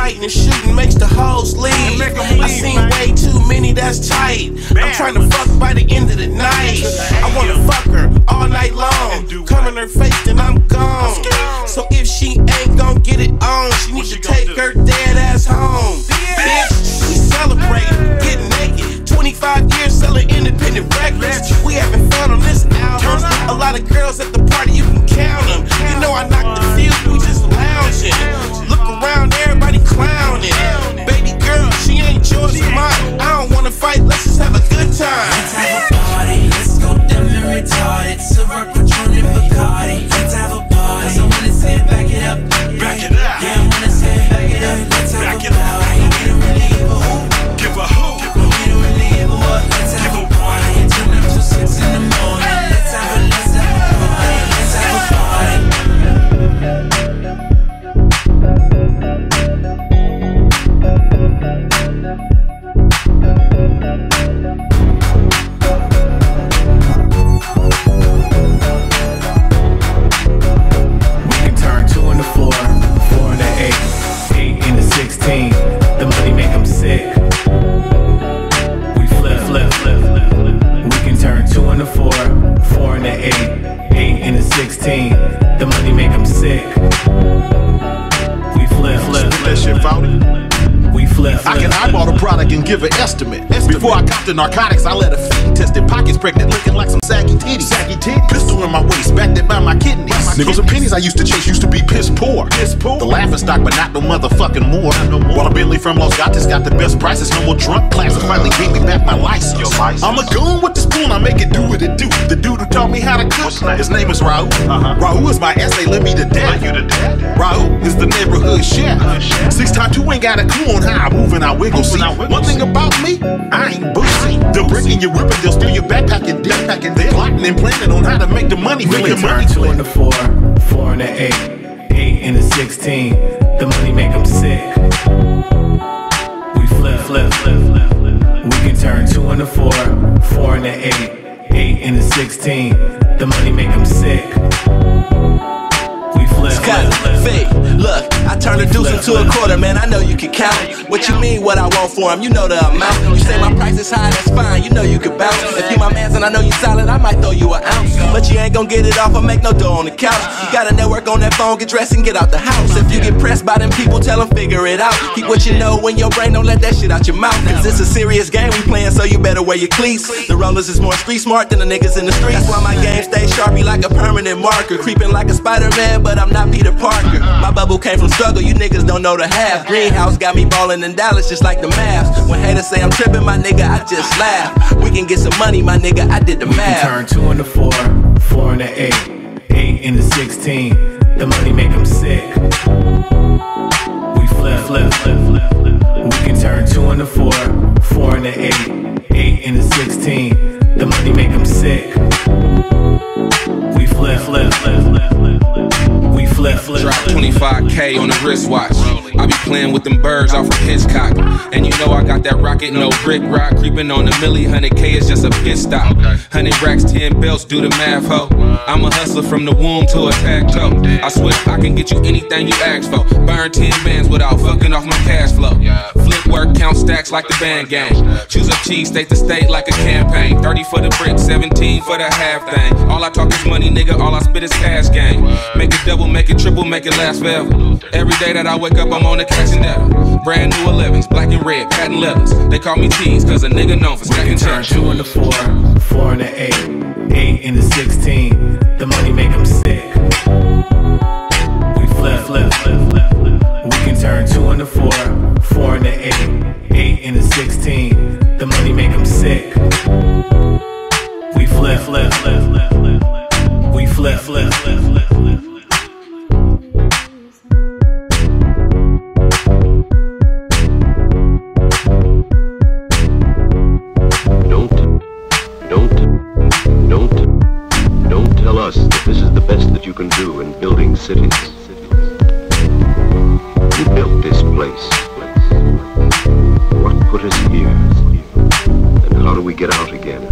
Fighting and shooting makes the hoes leave. I seen way too many that's tight. I'm trying to fuck by the end of the night. I wanna fuck her all night long. Come in her face, then I'm gone. So if she ain't gon' get it on, she needs to take her dead ass home. Bitch, we celebrate, get naked. 25 years selling independent records. We having fun on this album. A lot of girls at the party, you can count them. You know I knocked the fuse, we just lounging. Look around, everybody yours, or mine. I don't wanna fight, let's just have a good time. Let's have a party. Let's go dumb and retarded. 16. The money make them sick. We flip, flip, flip that shit, Fouty. We flip, flip, I can eyeball the product and give an estimate. estimate. Before I got the narcotics, I let a fiend test it. Pockets pregnant, looking like some saggy titties. Saggy titties. Pistol in my waist, backed it by my kidneys. Nickels and pennies I used to chase used to be piss poor. Piss poor. The laughing stock, but not no motherfucking more. no more. While a Bentley from Los Gatos got the best prices, no more drunk classes. Finally gave me back my license. I'm a goon with the spoon, I make it do what it do. The dude who taught me how to cook, his name is Raul. Uh-huh. Raul is my essay, let me to death. you to death. Raul is the neighborhood chef. Six times two ain't got a clue on how I move and I wiggle. See, one thing about me, I ain't boozy. They'll break in your whip and they'll steal your backpack and backpack and they're plotting and planning on how to make the money. We can turn two into four, four into eight, eight into sixteen. The money make 'em sick. We flip, flip, flip, flip. We can turn two into four, four into eight, eight into sixteen. The money make 'em sick. We flip, flip, flip, fake. Look, I turn a deuce into a quarter, man. I know you can count. What you mean, what I want for him? You know the amount. You say my price is high, that's fine. You know you can bounce. If you my mans and I know you solid, I might throw you an ounce. But you ain't gonna get it off or make no dough on the couch. You got a network on that phone, get dressed and get out the house. If you get pressed by them people, tell them figure it out. Keep what you know in your brain, don't let that shit out your mouth. Cause it's a serious game we playing, so you better wear your cleats. The rollers is more street smart than the niggas in the streets. That's why my game stay sharpie like a permanent marker. Creeping like a Spider Man, but I'm not Peter Parker. My bubble came from struggle, you niggas don't know the half. Greenhouse got me ballin' in Dallas just like the Mavs. When haters say I'm tripping, my nigga, I just laugh. We can get some money, my nigga, I did the We can math. turn two into four, four into eight, eight into sixteen. The money make make 'em sick. We flip, flip, flip, flip, flip. We can turn two into four, four into eight, eight into sixteen. The money make make 'em sick. We flip, flip, flip, flip, flip, flip. Flip. Drop 25k on the wristwatch. I be playing with them birds off of Hitchcock. And you know I got that rocket, no brick rock. Creeping on the milli, 100k is just a pit stop. 100 racks, 10 belts, do the math, ho. I'm a hustler from the womb to a tag toe. I swear I can get you anything you ask for. Burn 10 bands without fucking off my cash flow. Flip work, count stacks like the band game. Choose a cheese, state to state like a campaign. 30 for the brick, 17 for the half thing. All I talk is money, nigga, all I spit is cash game. Make it double, make it triple, make it last forever. Every day that I wake up, I'm on the cash and. Brand new 11s, black and red, patent leathers. They call me T's, cause a nigga known for stacking Turn two into four, four into eight, eight into sixteen. The money make 'em sick. We flip, flip, flip, flip, flip. We can turn two into four, four into eight, eight into sixteen. The money make 'em sick. We flip, flip, flip, flip, flip. We flip, flip, flip, flip, can do in building cities. You built this place. What put us here? And how do we get out again?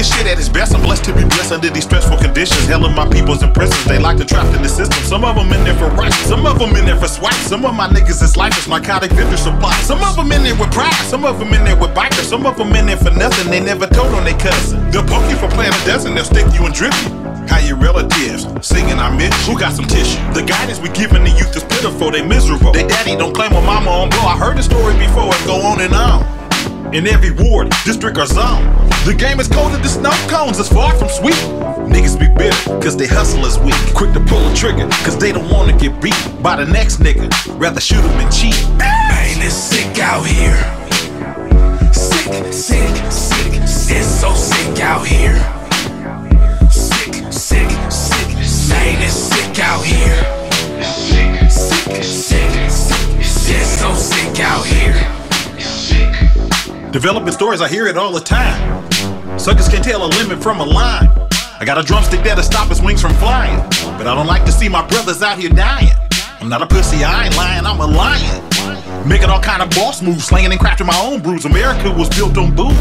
Shit at its best. I'm blessed to be blessed under these stressful conditions. Hell of my people's in prisons. They like to trapped in the system. Some of them in there for rights. Some of them in there for swipes. Some of my niggas is lifers. Narcotic vendor supply. Some of them in there with pride. Some of them in there with bikers. Some of them in there for nothing. They never told on they cousin. They'll poke you for playing a dozen. They'll stick you and drip you. How your relatives singing I miss Who got some tissue? The guidance we giving the youth is pitiful. They miserable. They daddy don't claim a mama on blow. I heard the story before. It go on and on in every ward, district, or zone. The game is colder than snow cones, it's far from sweet. Niggas be bitter, cause they hustle is weak. Quick to pull a trigger, cause they don't wanna get beat by the next nigga. Rather shoot him and cheat. It's sick out here. Sick, sick, sick. It's so sick out here. Sick, sick, sick. Man, it's sick out here. Sick, sick, sick, sick. It's so sick out here. Developing stories, I hear it all the time. Suckers can tell a lemon from a lime. I got a drumstick that'll stop his wings from flying. But I don't like to see my brothers out here dying. I'm not a pussy, I ain't lying, I'm a lion. Making all kind of boss moves, slanging and crafting my own brews. America was built on booze.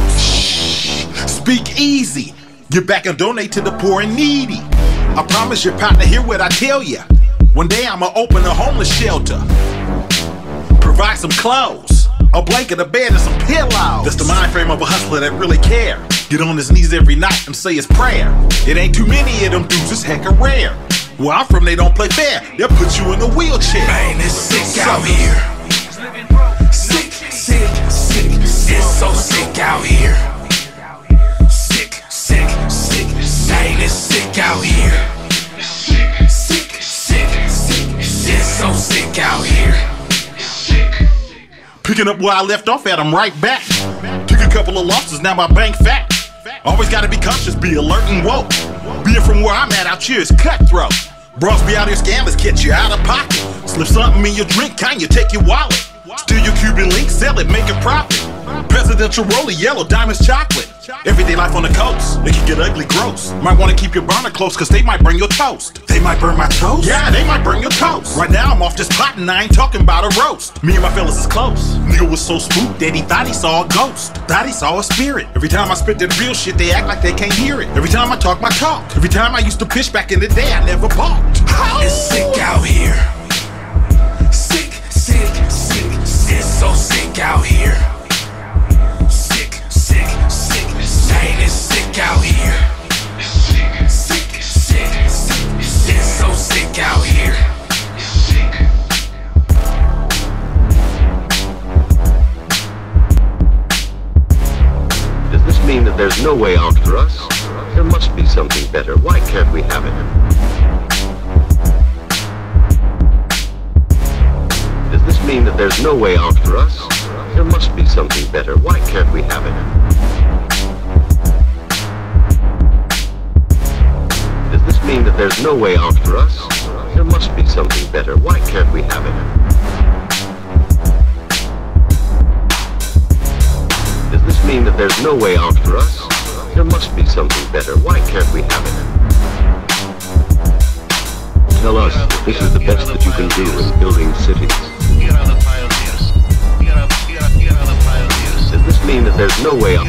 Speak easy. Get back and donate to the poor and needy. I promise your partner, hear what I tell ya. One day I'ma open a homeless shelter. Provide some clothes, a blanket, a bed, and some pillows. That's the mind frame of a hustler that really care. Get on his knees every night and say his prayer. It ain't too many of them dudes, it's hecka rare. Where I'm from, they don't play fair. They'll put you in a wheelchair. Man, it's sick out here. So sick out here. Sick, sick, sick. Man, it's sick out here. Sick, sick, sick. It's so sick out here. Picking up where I left off at, I'm right back. Took a couple of losses, now my bank fat. Always gotta be conscious, be alert and woke. Being from where I'm at out here is cutthroat. Bros be out here scammers, catch you out of pocket. Slip something in your drink, can you take your wallet? Steal your Cuban link, sell it, make a profit. Presidential roller, yellow, diamonds, chocolate. Everyday life on the coast, it can get ugly, gross. Might wanna keep your burner close, cause they might burn your toast. They might burn my toast? Yeah, they might burn your toast. Right now I'm off this pot and I ain't talking about a roast. Me and my fellas is close. Nigga was so spooked that he thought he saw a ghost. Thought he saw a spirit. Every time I spit that real shit, they act like they can't hear it. Every time I talk my talk. Every time I used to pitch back in the day, I never balked. It's sick out here. Sick out here. Sick, sick, sick. Man, it's sick out here. Sick, sick, sick. It's so sick out here. Does this mean that there's no way out for us? There must be something better. Why can't we have it? Does this mean that there's no way out something better. Why can't we have it? Does this mean that there's no way out for us? There must be something better. Why can't we have it? Does this mean that there's no way out for us? There must be something better. Why can't we have it? Tell us this is the best that you can do in building cities. Mean that there's no way out?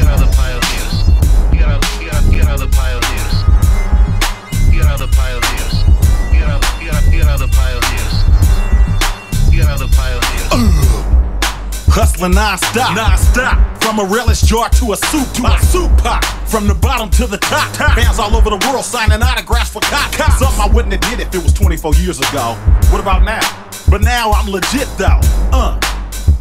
hustling non-stop. Non-stop. From a relish jar to a soup to a soup pot. From the bottom to the top. Fans all over the world signing autographs for cop. Something I wouldn't have did if it was 24 years ago. What about now? But now I'm legit though. Uh.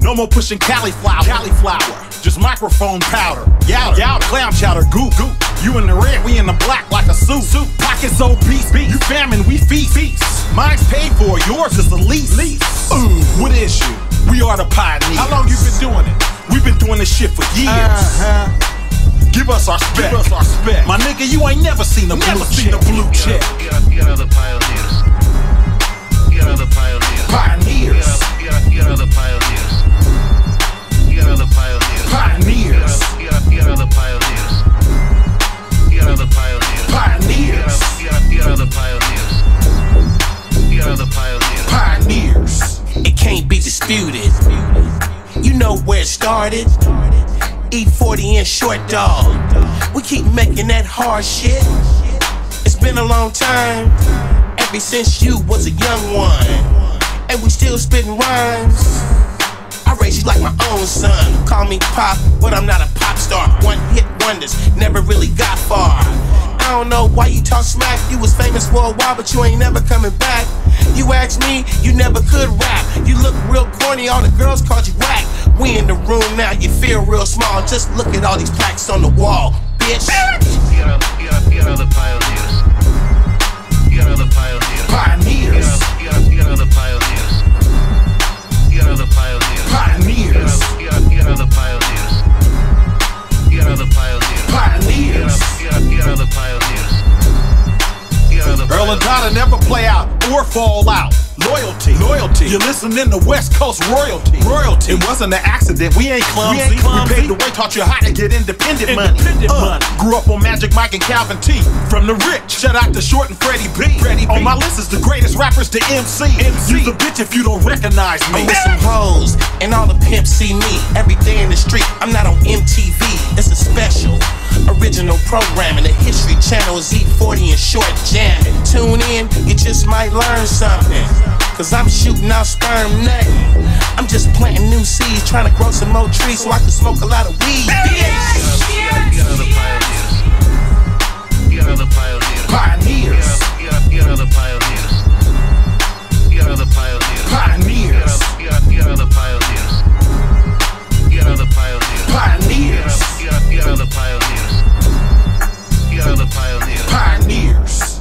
No more pushing cauliflower. Cauliflower. Just microphone powder. Yowder. Yowder. Clown chowder. Goo. Goo. You in the red, we in the black like a suit. Suit. Pockets obese. Beast. You famine, we feast. Feast. Mine's paid for, yours is the least. Least. Ooh, what is you? We are the pioneers. How long you been doing it? We've been doing this shit for years. Uh-huh. Give us our respect. Give us our respect. My nigga, you ain't never seen a never blue seen check. a blue check. Get up, get other pioneers. Get other pioneers. Pioneers. Get up, get other pioneers. You know where it started. E40 and short dog. We keep making that hard shit. It's been a long time. Ever since you was a young one. And we still spitting rhymes. I raised you like my own son. Call me pop, but I'm not a pop star. One hit wonders, never really got far. I don't know why you talk smack. You was famous for a while, but you ain't never coming back. You asked me, you never could rap. You look real corny, all the girls called you whack. We in the room now, you feel real small. Just look at all these plaques on the wall, bitch. Get up, get up, get other pioneers. Get other pioneers. Pioneers. Get up, get up, get other pioneers. Never play out or fall out. Loyalty. Loyalty. You're listening to West Coast royalty. Royalty. It wasn't an accident. We ain't clumsy. We, ain't clumsy. we paved the way, taught you how to get independent, Independent money. money. Grew up on Magic Mike and Calvin T. From the rich. Shout out to Short and Freddie B. Freddie B. On my list is the greatest rappers to MC. MC. You's a bitch if you don't recognize me. I'm with some hoes, and all the pimps see me every day in the street. I'm not on MTV, it's a special. Original programming, the History Channel is E40 and short jamming. Tune in, you just might learn something. Cause I'm shooting out sperm nothing. I'm just planting new seeds, trying to grow some more trees so I can smoke a lot of weed. Bitch. Get other pioneers. Get pioneers. Pioneers. Get up, get other pioneers. Get other pioneers. Pioneers. Get up, get other pioneers. Get other pioneers. Pioneers. Get up, get other pioneers. Get pioneers. Pioneers.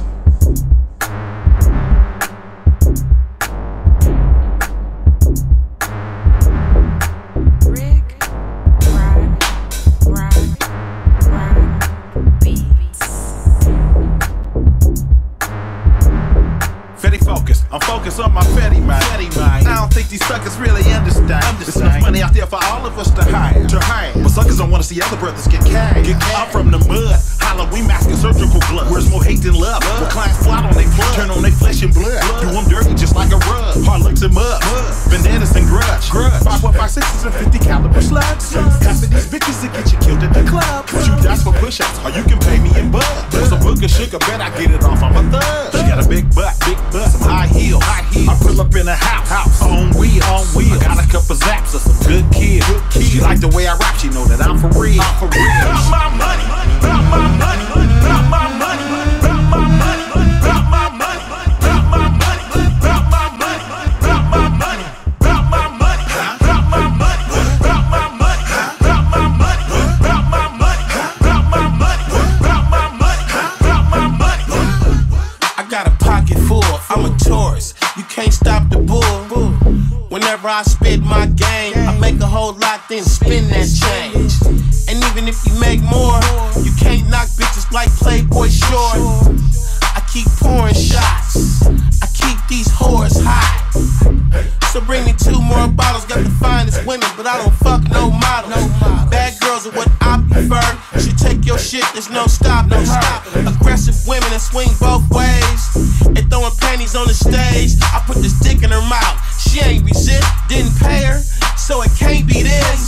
Fetty focus. I'm focused on my Fetty mind. Fetty mind. I don't think these suckers really understand. There's enough money out there for all of us to hire. To hire. But suckers don't want to see other brothers get cagged. Get cagged. I'm from the mud. Halloween mask and surgical gloves. Where's more hate than love? When clients plot on they plug. Turn on they flesh and blood. Do them dirty just like a rug. Hard looks and mud. Bandanas and grudge. grudge. Five point five sixes and 50 caliber slugs. Half of these bitches that get you killed at the club. But you dash for push-ups or you can pay me in bud. There's a book of sugar, bet I get it off. I'm a thug. She got a big butt, big butt, some high heels. High heels. I pull up in a house, house on wheels, on wheels. I got a couple zaps of some good kids. Good kids. She like the way I rap, she know that I'm for real. I'm for real. About my money, about my money, Whenever I spit my game, I make a whole lot, then spin that change. And even if you make more, you can't knock bitches like Playboy Short. I keep pouring shots, I keep these whores hot. So bring me two more bottles, got the finest women, but I don't fuck no models. Bad girls are what I prefer. She take your shit, there's no stopping her. Aggressive women that swing both ways. And throwing panties on the stage. I put this dick in her mouth. She ain't resist, didn't pay her, so it can't be this.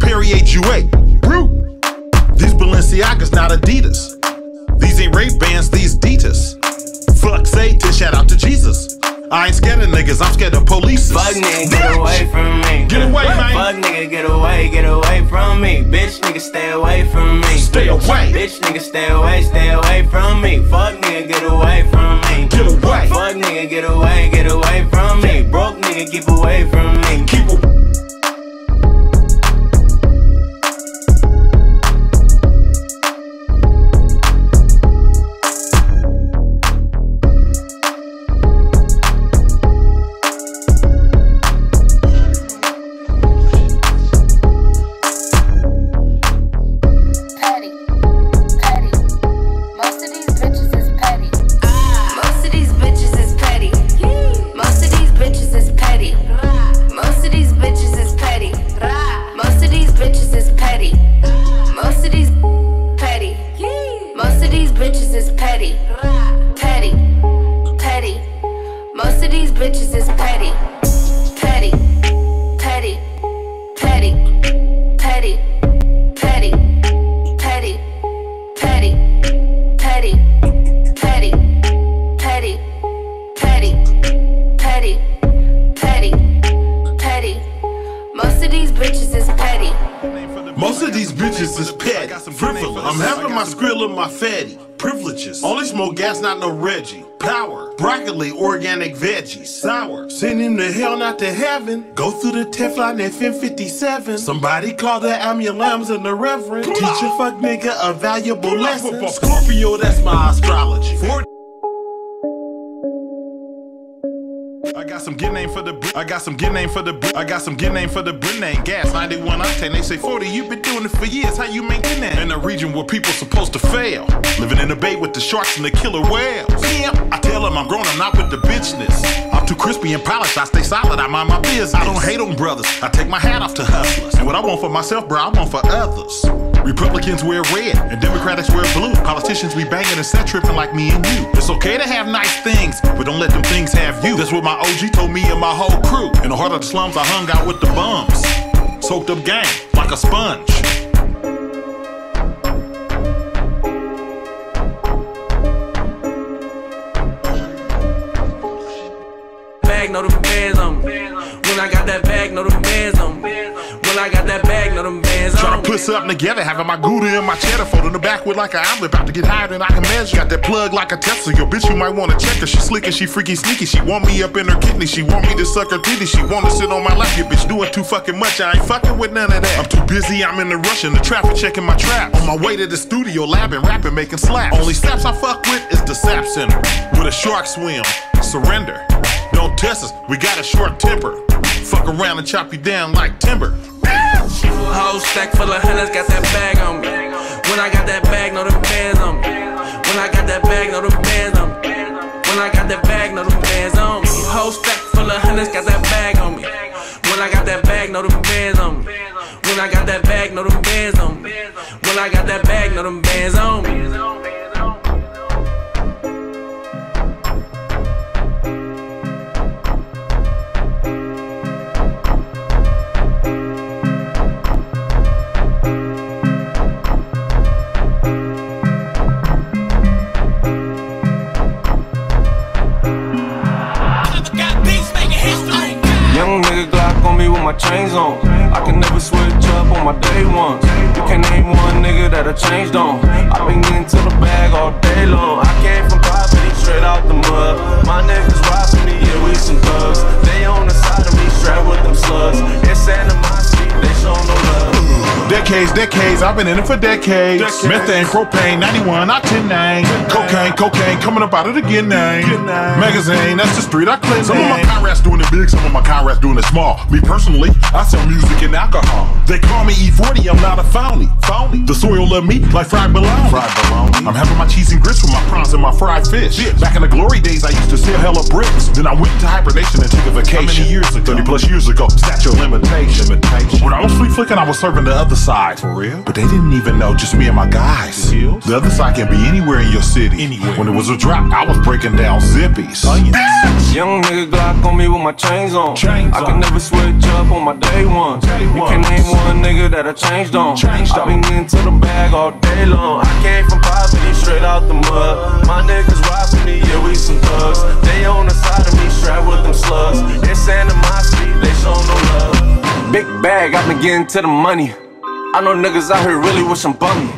Perrier Jouet. These Balenciagas, not Adidas. These ain't Ray Bans, these Ditas. Fuck Satan, shout out to Jesus. I ain't scared of niggas, I'm scared of police. Fuck nigga, get away from me. Get away, man. Fuck nigga, get away, get away from me. Bitch nigga, stay away from me. Stay away. Bitch nigga, stay away, stay away from me. Fuck nigga, get away from me. Get away. Fuck nigga, get away, get away from me. Broke nigga, keep away from me. Keep away. Him to to heaven. Go through the Teflon FM57. Somebody call the ambulance and the reverend. Teach a fuck nigga a valuable lesson. Scorpio, that's my astrology. Some good name for the Brit. I got some good name for the Brit. I got some good name for the Brit name. Gas 91 octane. They say 40, You've been doing it for years. How you making that? In a region where people supposed to fail. Living in a bay with the sharks and the killer whales. Yeah, I tell them I'm grown, I'm not with the bitchness. I'm too crispy and polished, I stay solid, I mind my business. I don't hate on brothers, I take my hat off to hustlers. And what I want for myself, bro, I want for others. Republicans wear red and Democrats wear blue. Politicians be banging and set tripping like me and you. It's okay to have nice things, but don't let them things have you. That's what my OG told me and my whole crew. In the heart of the slums, I hung out with the bums. Soaked up gang like a sponge. Bag, know them bands on me. When I got that bag, know them bands on me. When I got that bag, know them bands on Tryna me. put something together, having my Gouda and my cheddar fold in the back with like an outlet, about to get higher than I can measure. Got that plug like a Tesla, your bitch, you might wanna check her. She slick and she freaky sneaky. She want me up in her kidney, she want me to suck her titty. She wanna sit on my lap, your bitch doing too fucking much. I ain't fucking with none of that. I'm too busy, I'm in the rush in the traffic, checking my trap. On my way to the studio, labbing, rapping, making slaps. Only slaps I fuck with is the SAP Center. With a shark swim, surrender. Don't test us, we got a short temper. Fuck around and chop you down like timber. Whole stack full of hundreds, got that bag on me. When I got that bag, know them bands on me. When I got that bag, know them bands on me. When I got that bag, know them bands on me. Whole stack full of hundreds, got that bag on me. When I got that bag, know them bands on me. When I got that bag, know them bands on me. When I got that bag, know them bands on me. My chains on. I can never switch up on my day ones. You can't name one nigga that I changed on. I been getting to the bag all day long. I came from poverty straight out the mud. My niggas for me, yeah, we some thugs. They on the side of me, strapped with them slugs. It's animosity, they show no love. Decades, decades, I've been in it for decades. Methane, propane, 91, octane, nine. Cocaine, cocaine, coming up out of the get name. Magazine, that's the street I claim. Some of my comrades doing it big, some of my comrades doing it small. Me personally, I sell music and alcohol. They call me E40, I'm not a phony. Phony. The soil love me like fried bologna. Fried bologna. I'm having my cheese and grits with my prawns and my fried fish. Back in the glory days, I used to sell hella bricks. Then I went into hibernation and took a vacation. How many years ago? 30 plus years ago. Statue of limitation. When I was free flicking, I was serving the other side. For real? But they didn't even know, just me and my guys. The other side can be anywhere in your city. Anywhere. When it was a drop, I was breaking down zippies. Young nigga Glock on me with my chains on. I can never switch up on my day ones. You can't name one nigga that I changed on. I been getting to the bag all day long. I came from poverty straight out the mud. My niggas ride for me, yeah, we some thugs. They on the side strapped with them slugs. It's animosity, they show no love. Big bag, I been getting to the money. I know niggas out here really wish I'm bummy.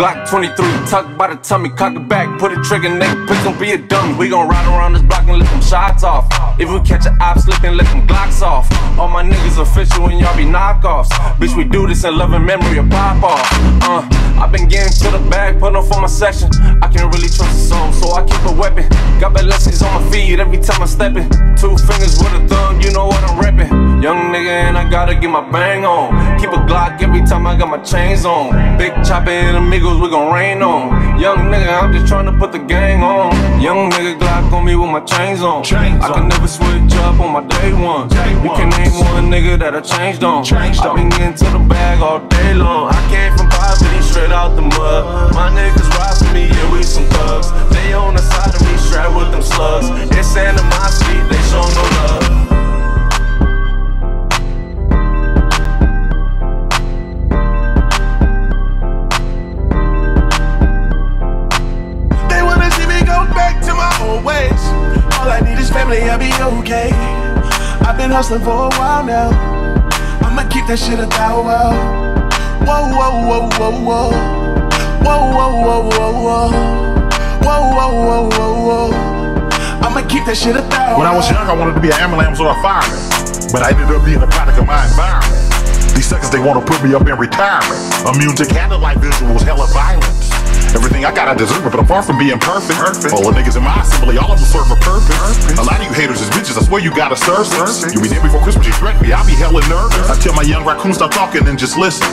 Glock 23, tucked by the tummy, cock the back, put a trigger, nigga, please don't be a dummy. We gon' ride around this block and let them shots off. If we catch an op slipping, let them Glocks off. All my niggas official and y'all be knockoffs. Bitch, we do this in love and memory of pop off. Uh, I been getting to the bag, put on for my section. I can't really trust a soul, so I keep a weapon. Got Balenci's on my feet every time I'm stepping. Two fingers with a thumb, you know what I'm reppin'. Young nigga, and I gotta get my bang on. Keep a Glock every time I got my chains on. Big chopper and amigos, we gon' rain on. Young nigga, I'm just tryna put the gang on. Young nigga Glock on me with my chains on. Chains I can never switch up on my day ones. You can name one nigga that I changed on. I been getting to the bag all day long. I came from poverty straight out the mud. My niggas ride for me, yeah, we some thugs. They on the side of me, strapped with them slugs. It's animosity, they show no love. Okay. I've been hustling for a while now. I'ma keep that shit a thou wow. Whoa, whoa, whoa, whoa, whoa. Whoa, whoa, whoa, whoa, whoa. Whoa, whoa, whoa, whoa, whoa. I'ma keep that shit a thousand. When I was young, I wanted to be an ambulance or a fireman, but I ended up being a product of my environment. These suckers, they wanna put me up in retirement. Immune to candlelight visuals, hella violence. Everything I got, I deserve it, but I'm far from being perfect. All the niggas in my assembly, all of them serve a purpose. A lot of you haters is bitches, I swear you got a service. You be there before Christmas, you threaten me, I'll be hella nervous. I tell my young raccoon, stop talking and just listen.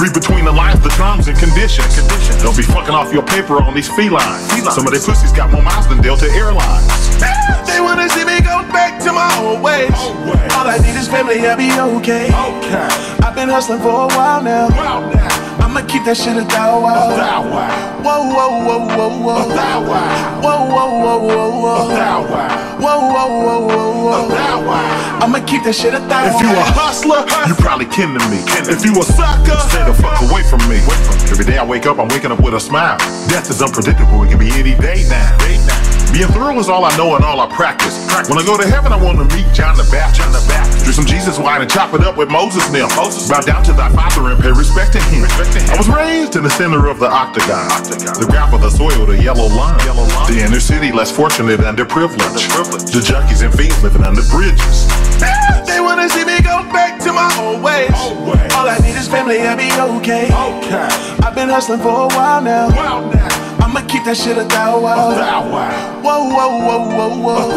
Read between the lines, the terms and conditions. Don't be fucking off your paper on these felines. Some of their pussies got more miles than Delta Airlines. They wanna see me go back to my old ways. All I need is family, I'll be okay. I've been hustling for a while now. I'ma keep that shit a thou wow. Whoa, whoa, whoa, whoa, whoa. Whoa, whoa, whoa, whoa, whoa. Whoa, whoa, whoa, whoa, whoa. I'ma keep that shit a thou If you a hustler, you probably kin to me. If you a sucker, stay the fuck away from me. Every day I wake up, I'm waking up with a smile. Death is unpredictable, it can be any day now. Being thorough is all I know and all I practice. When I go to heaven, I want to meet John the Baptist. Drink some Jesus wine and chop it up with Moses now. Bow down to thy father and pay respect to him. I was raised in the center of the octagon. The gravel, the soil, the yellow line. The inner city, less fortunate, underprivileged. The privileged. The junkies and fiends living under bridges. They wanna see me go back to my old ways. All I need is family, I'll be okay. I've been hustling for a while now. I'ma keep that shit a thou wow. Whoa, whoa, whoa, whoa, whoa.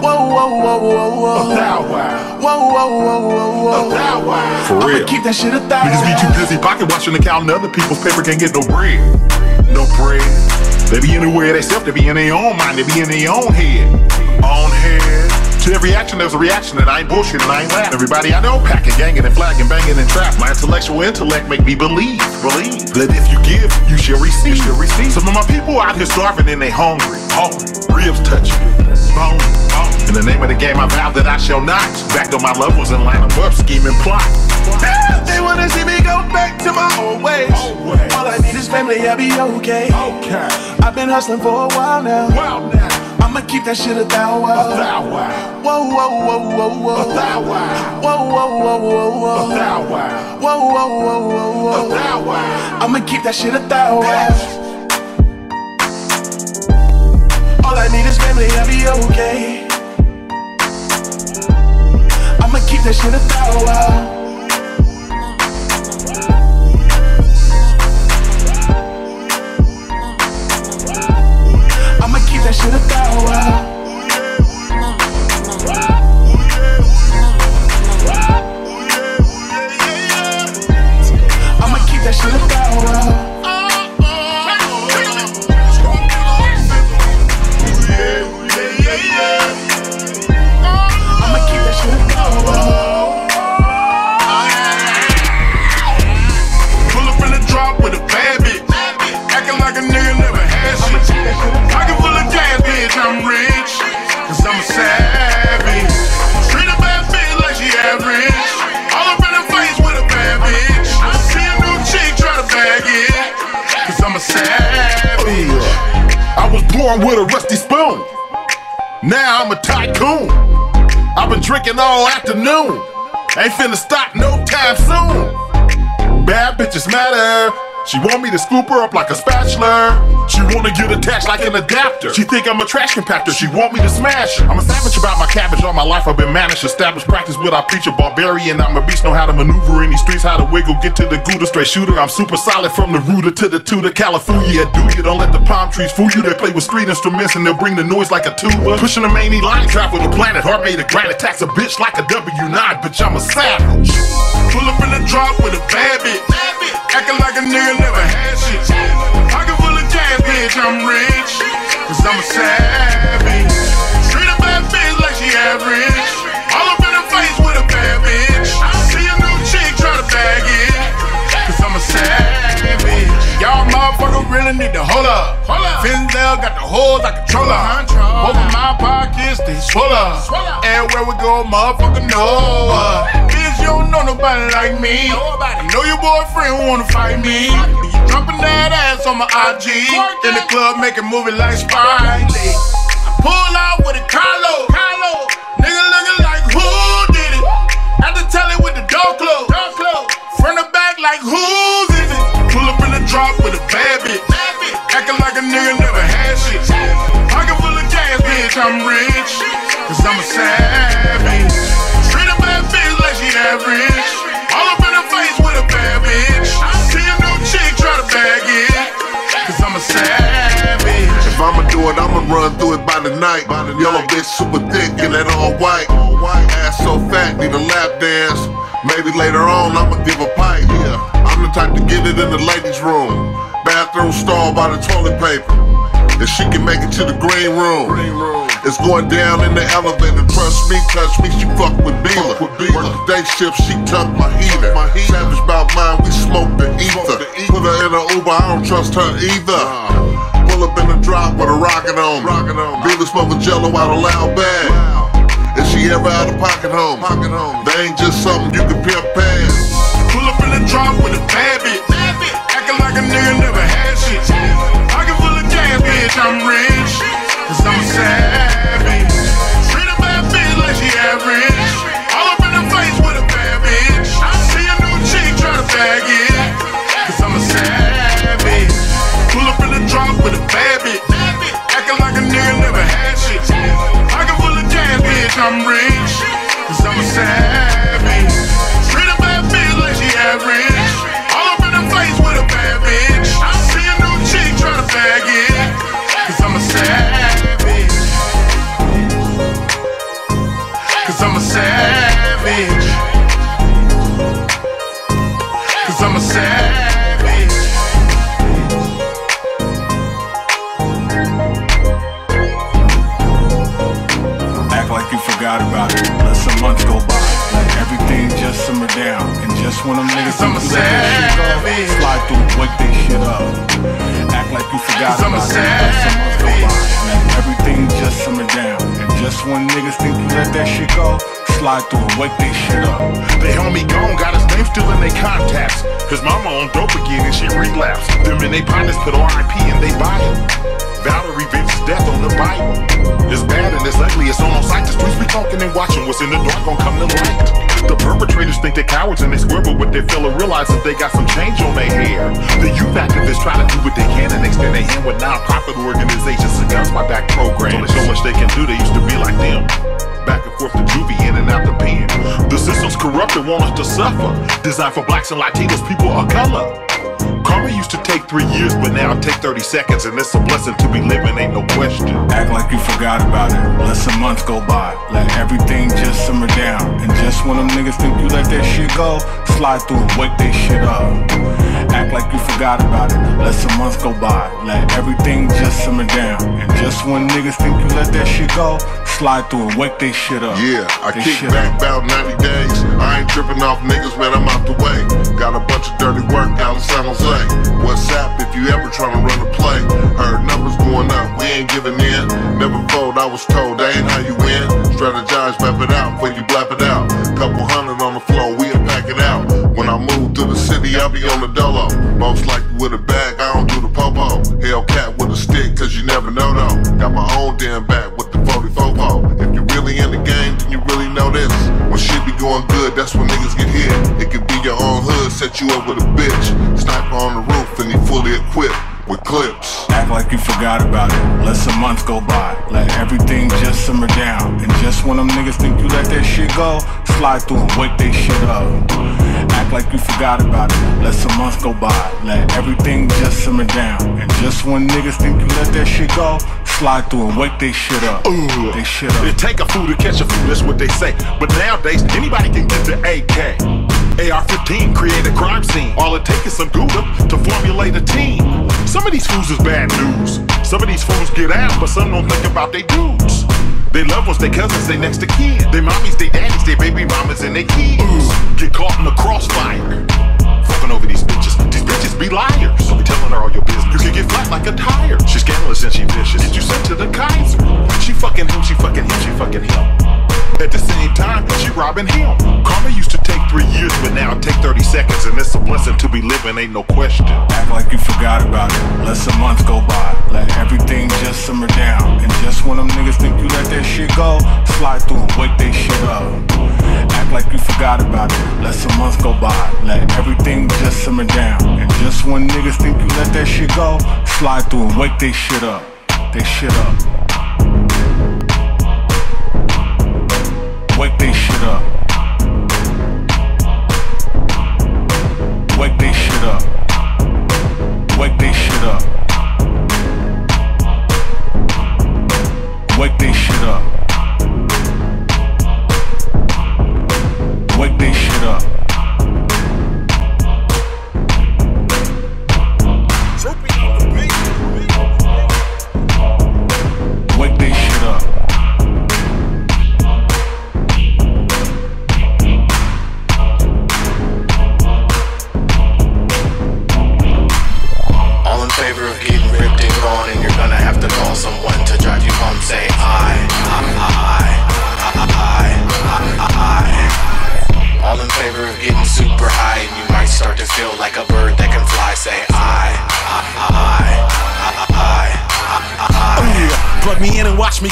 Whoa, whoa, whoa, whoa, whoa. Whoa, whoa, whoa, whoa, whoa. For real. I'ma keep that shit a thou Niggas be too busy pocket watching and counting other people's paper, can't get no bread. No bread. They be anywhere they self, they be in their own mind, they be in their own head. Own head. To every action, there's a reaction, and I ain't bullshitting, and I ain't laughing. Everybody I know, packing, ganging, and flagging, banging, and trap. My intellectual intellect make me believe, believe that if you give, you shall receive. You shall receive. Some of my people out here starving and they hungry, hungry. Ribs touching, bone. In the name of the game, I vow that I shall not back on my levels and line up, scheme and plot. They wanna see me go back to my old ways. All I need is family, I'll be okay. I've been hustling for a while now. I'ma keep that shit a thou wow. Whoa, whoa, whoa, whoa, whoa. Whoa, whoa, whoa, whoa, whoa. Whoa, whoa, whoa, whoa, whoa. I'ma keep that shit a thou wow. All I need is family, I'll be okay. I'ma keep that shit a thou wow. I'ma keep that shit a thou wow. Born with a rusty spoon. Now I'm a tycoon. I've been drinking all afternoon. Ain't finna stop no time soon. Bad bitches matter. She want me to scoop her up like a spatula. She wanna get attached like an adapter. She think I'm a trash compactor. She want me to smash her. I'm a savage about my cabbage. All my life I've been managed. Established practice what I preach. A barbarian. I'm a beast. Know how to maneuver in these streets. How to wiggle. Get to the Gouda. Straight shooter. I'm super solid from the rooter to the tutor. California. Do you don't let the palm trees fool you. They play with street instruments and they'll bring the noise like a tuba. Pushing the main line. trap with the planet. Heart made of granite. Tax a bitch like a W9. Bitch, I'm a savage. Pull up in the drop with a bad bitch. Acting like a nigga never had shit. Pocket full of gas, bitch, I'm rich. Cause I'm a savage. Treat a bad bitch like she average. All up in her face with a bad bitch. See a new chick, try to bag it. Cause I'm a savage. Y'all motherfuckers really need to hold up. Hold up. Finzel got the holes like a controller. Both of my pockets, they swell up. Everywhere we go, motherfucker know us don't know nobody like me. Nobody. Know your boyfriend wanna fight me. You jumping that ass on my IG. In the club making movie like Spy I pull out with a Kylo. Kylo. Nigga looking like who did it? At the telly with the door closed. Door closed. Front the back like who's is it? Pull up in the drop with a bad bitch. Bad bitch. Acting like a nigga never had shit. Pocket full of gas, bitch, I'm rich. Cause I'm a savage average. All up in her face with a bad bitch. See a new chick try to bag it. Cause I'm a savage. If I'ma do it, I'ma run through it by the night. By the Yellow bitch super thick and that all white. Ass so fat, need a lap dance. Maybe later on, I'ma give a pipe. Yeah. I'm the type to get it in the ladies' room. Bathroom stall by the toilet paper. If she can make it to the green room. Green room it's going down in the elevator. Trust me, touch me, she fuck with Beeler. Work the day shift, she tuck my heater. Savage about mine, we smoke the ether. Put her in a Uber, I don't trust her either. Pull up in the drop with a rocket on me. Beeler smoking jello out of loud bag. Is she ever out of pocket home? Pocket home. They ain't just something you can pimp past. Pull up in the drop with a bad bitch. Acting like a nigga never had shit. I Pocket full of cash, bitch, I'm rich. Cause I'm a savage. Treat a bad bitch like she average. All up in the face with a bad bitch. See a new chick try to bag it. Cause I'm a savage. Pull up in the drop with a bad bitch. Acting like a nigga never had shit. Pocket full of cash, bitch, I'm rich. Cause I'm a savage. Slide through, wake they shit up. They homie gone, got his name still in their contacts. His mama on dope again and she relapsed. Them and they partners put RIP in they body. Valerie Vince's death on the Bible. It's bad and it's ugly, it's on sight. The streets be talking and watching what's in the dark gon' come to light. The perpetrators think they're cowards and they squirrel with their filler, realize that they got some change on their hair. The youth activists try to do what they can and extend their hand with non-profit organizations and guns by back programs. Only so much they can do, they used to be like them back and forth to juvie, in and out the pen. The system's corrupt and want us to suffer. Designed for blacks and Latinos, people of color. Karma used to take three years, but now it take 30 seconds, and it's a blessing to be living, ain't no question. Act like you forgot about it. Let some months go by. Let everything just simmer down. And just when them niggas think you let that shit go, slide through and wake they shit up. Act like you forgot about it. Let some months go by. Let everything just simmer down. And just when niggas think you let that shit go, slide through and wake they shit up. Yeah, I They kick back up. about 90 days. I ain't tripping off niggas, man, I'm out the way. Got a bunch of dirty work out in San Jose. WhatsApp if you ever tryna run a play. Heard numbers going up, we ain't giving in. Never fold, I was told that ain't how you win. Strategize, map it out before you blap it out. Couple hundred on the floor, we'll pack it out. When I move to the city, I'll be on the dolo. Most likely with a bag, I don't do the popo. Hellcat with a stick, cause you never know though. Got my own damn bag that's when niggas get hit. It could be your own hood, set you up with a bitch. Sniper on the roof, and he fully equipped with clips. Act like you forgot about it. Let some months go by. Let everything just simmer down. And just when them niggas think you let that shit go, slide through and wake they shit up. Act like you forgot about it. Let some months go by. Let everything just simmer down. And just when niggas think you let that shit go, slide through and wake they shit up. Ooh. They shit up. It take a fool to catch a fool, that's what they say. But nowadays, anybody can get the AK. AR-15 create a crime scene. All it takes is some Gouda to formulate a team. Some of these fools is bad news. Some of these fools get out, but some don't think about they dudes. They loved ones, they cousins, they next to kin. They mommies, they daddies, they baby mamas, and they kids. Get caught in the crossfire. Fucking over these bitches. Be liars. Don't be telling her all your business. You can get flat like a tire. She's scandalous and she vicious. Did you sent to the Kaiser. She fucking him, she fucking him, she fucking him. At the same time, she robbing him. Karma used to take three years, but now it take 30 seconds, and it's a blessing to be living, ain't no question. Act like you forgot about it. Let some months go by. Let everything just simmer down. And just when them niggas think you let that shit go, slide through and wake they shit up. Act like you forgot about it. Let some months go by. Let everything just simmer down. And just when niggas think you let that shit go, slide through and wake they shit up. They shit up. Wake they shit up.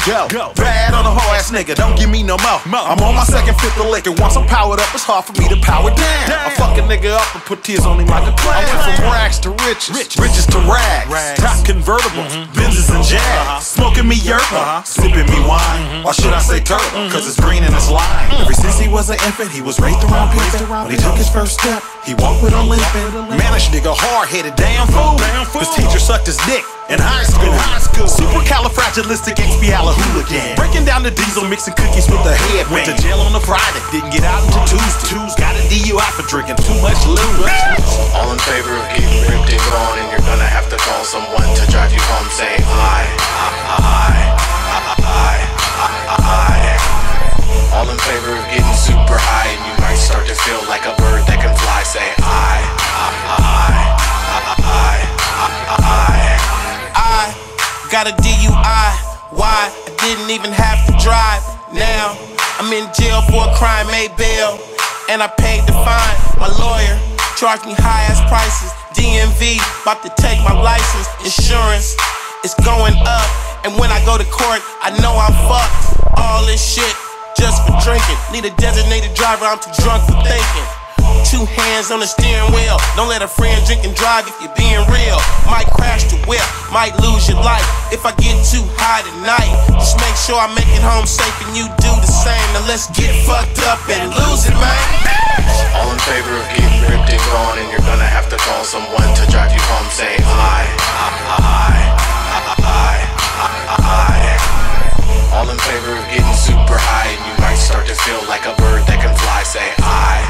Me go. Ass nigga, don't give me no more. I'm on my second fifth of liquor. Once I'm powered up, it's hard for me to power down. I fuck a nigga up and put tears on him like a clown. I went from rags to riches, riches to rags. Top convertibles, mm-hmm. Benzes and Jags. Uh-huh. Smoking me yerba, uh-huh. sipping me wine. Mm-hmm. Or should I say turtle, mm-hmm. cause it's green and it's lime. Ever since he was an infant, he was raised around pimping. When he took his first step, he walked with a limping. Managed nigga, hard headed, damn fool. His teacher sucked his dick in high school. Super califragilisticexpialidocious. Breaking down the diesel, mixing cookies with the head. Went to jail on a Friday, didn't get out until Tuesday. Tuesday got a DUI for drinking too much lube. All in favor of getting ripped and gone, and you're gonna have to call someone to drive you home. Say I, I, I, I, I. All in favor of getting super high, and you might start to feel like a bird that can fly. Say I, I, I, I, I. I got a DUI. Why? I didn't even have to drive. Now I'm in jail for a crime made bail, and I paid the fine. My lawyer charged me high ass prices. DMV about to take my license. Insurance is going up, and when I go to court, I know I'm fucked. All this shit just for drinking. Need a designated driver. I'm too drunk for thinking. Two hands on the steering wheel. Don't let a friend drink and drive if you're being real. Might crash the whip, might lose your life if I get too high tonight. Just make sure I make it home safe and you do the same. Now let's get fucked up and lose it, man. All in favor of getting ripped and gone, and you're gonna have to call someone to drive you home. Say I, I, I, I, I. All in favor of getting super high, might start to feel like a bird that can fly. Say I,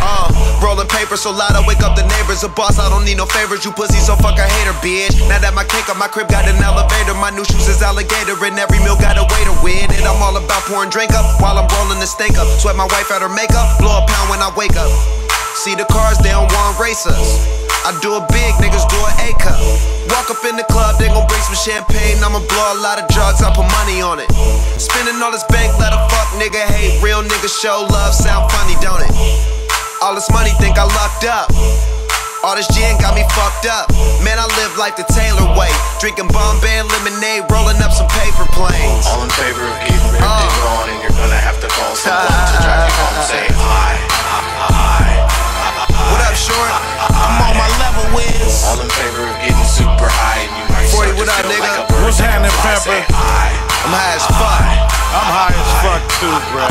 Uh, rolling paper so loud I wake up the neighbors. A boss, I don't need no favors. You pussy, so fuck a hater, bitch. Now that my cake on my crib got an elevator, my new shoes is alligator, and every meal got a waiter with it. I'm all about pouring drink up while I'm rolling the steak up. Sweat my wife out her makeup, blow a pound when I wake up. See the cars, they don't want racers. I do a big, niggas do an A cup. Walk up in the club, they gon' bring some champagne. I'ma blow a lot of drugs, I put money on it. Spending all this bank, let a fuck nigga hate. Real niggas show love, sound funny, don't it? All this money think I lucked up. All this gin got me fucked up. Man, I live like the Taylor way. Drinking Bombay lemonade, rolling up some paper planes. All in favor of getting ripped and uh. gone, and you're gonna have to call someone to drive you home. Say I, What up, short? I'm on my level, Wiz. All in favor of getting super high, and you might 40, start what up, nigga? like a bird What's that can happening. Pepper? I, I'm high as fuck. I'm high as fuck too, bruh.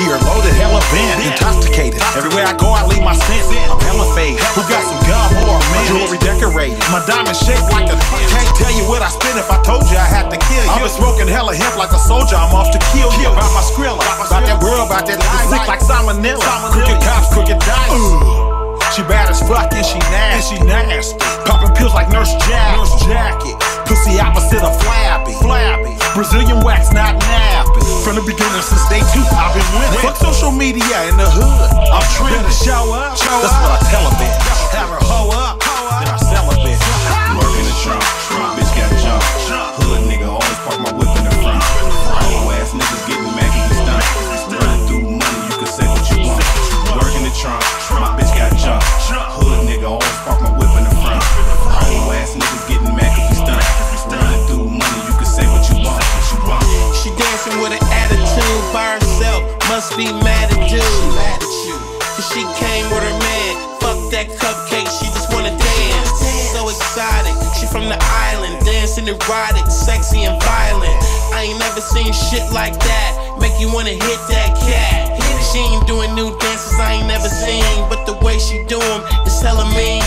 Here, loaded, hella bent, intoxicated. Everywhere I go, I leave my scent. I'm hella fade. Who got some gum or a man? Jewelry decorated. My diamond shaped like a. Can't tell you what I spent if I told you I had to kill you. I've been smoking hella hemp like a soldier. I'm off to kill you. About my skrilla, about that world, about that nigga sick like salmonella. Crooked cops, crooked dice. She bad as fuck and she nasty. And she nasty. Popping pills like Nurse Jack. Nurse Jackie. Pussy opposite of flabby. Flabby. Brazilian wax, not nappy. From the beginning since day two, I've been winning. Fuck social media in the hood. I'm trending. Show up. That's what I tell a bitch. Have her hoe up. Must be mad at you. Cause she came with her man. Fuck that cupcake, she just wanna dance. So exotic. She from the island, dancing erotic, sexy and violent. I ain't never seen shit like that. Make you wanna hit that cat. She ain't doing new dances I ain't never seen. But the way she do 'em is hella mean.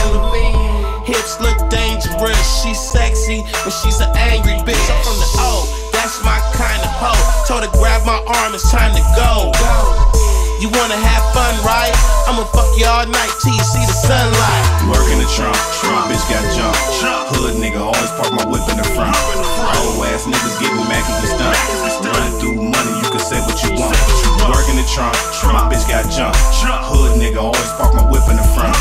Hips look dangerous, she's sexy, but she's an angry bitch. I'm from the O, that's my kind of hoe. Told her grab my arm, it's time to go. You wanna have fun, right? I'ma fuck you all night till you see the sunlight. Work in the trunk, my bitch got jump. Hood nigga always park my whip in the front. Old ass niggas getting mad cause we stunt. Running through money, you can say what you want. Work in the trunk, my bitch got jump. Hood nigga always park my whip in the front.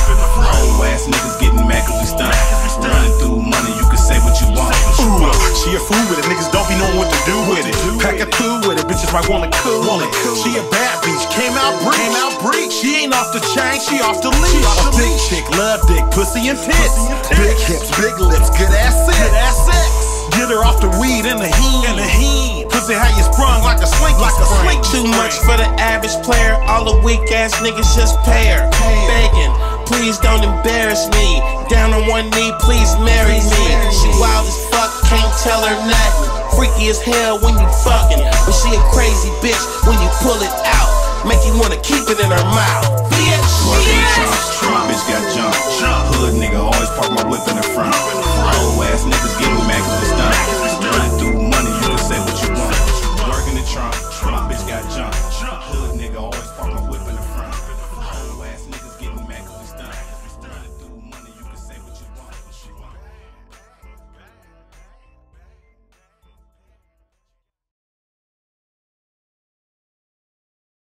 Old ass niggas getting mad cause we stunt. Running through money, you can say what you want. Ooh, she a fool with it, niggas don't be knowing what to do with it. Pack a two with it, bitches might wanna cool it. She a bad bitch, came out breach, came out breach. She ain't off the chain, she off the leash. A big chick, love dick, pussy and tits. Big hips, big lips, good ass sex. Good ass sex. Get her off the weed and the heen, and the heen. Pussy how you sprung like a slink, like a slink. Too much for the average player. All the weak ass niggas just pay her. Begging, please don't embarrass me. Down on one knee, please marry me. She wild as fuck, can't tell her nothing. Freaky as hell when you fucking, but she a crazy bitch when you pull it out. Make you wanna keep it in her mouth. Bitch, my bitch got jump. Hood nigga always park my whip in the front. Old ass niggas getting mad cause we stunt.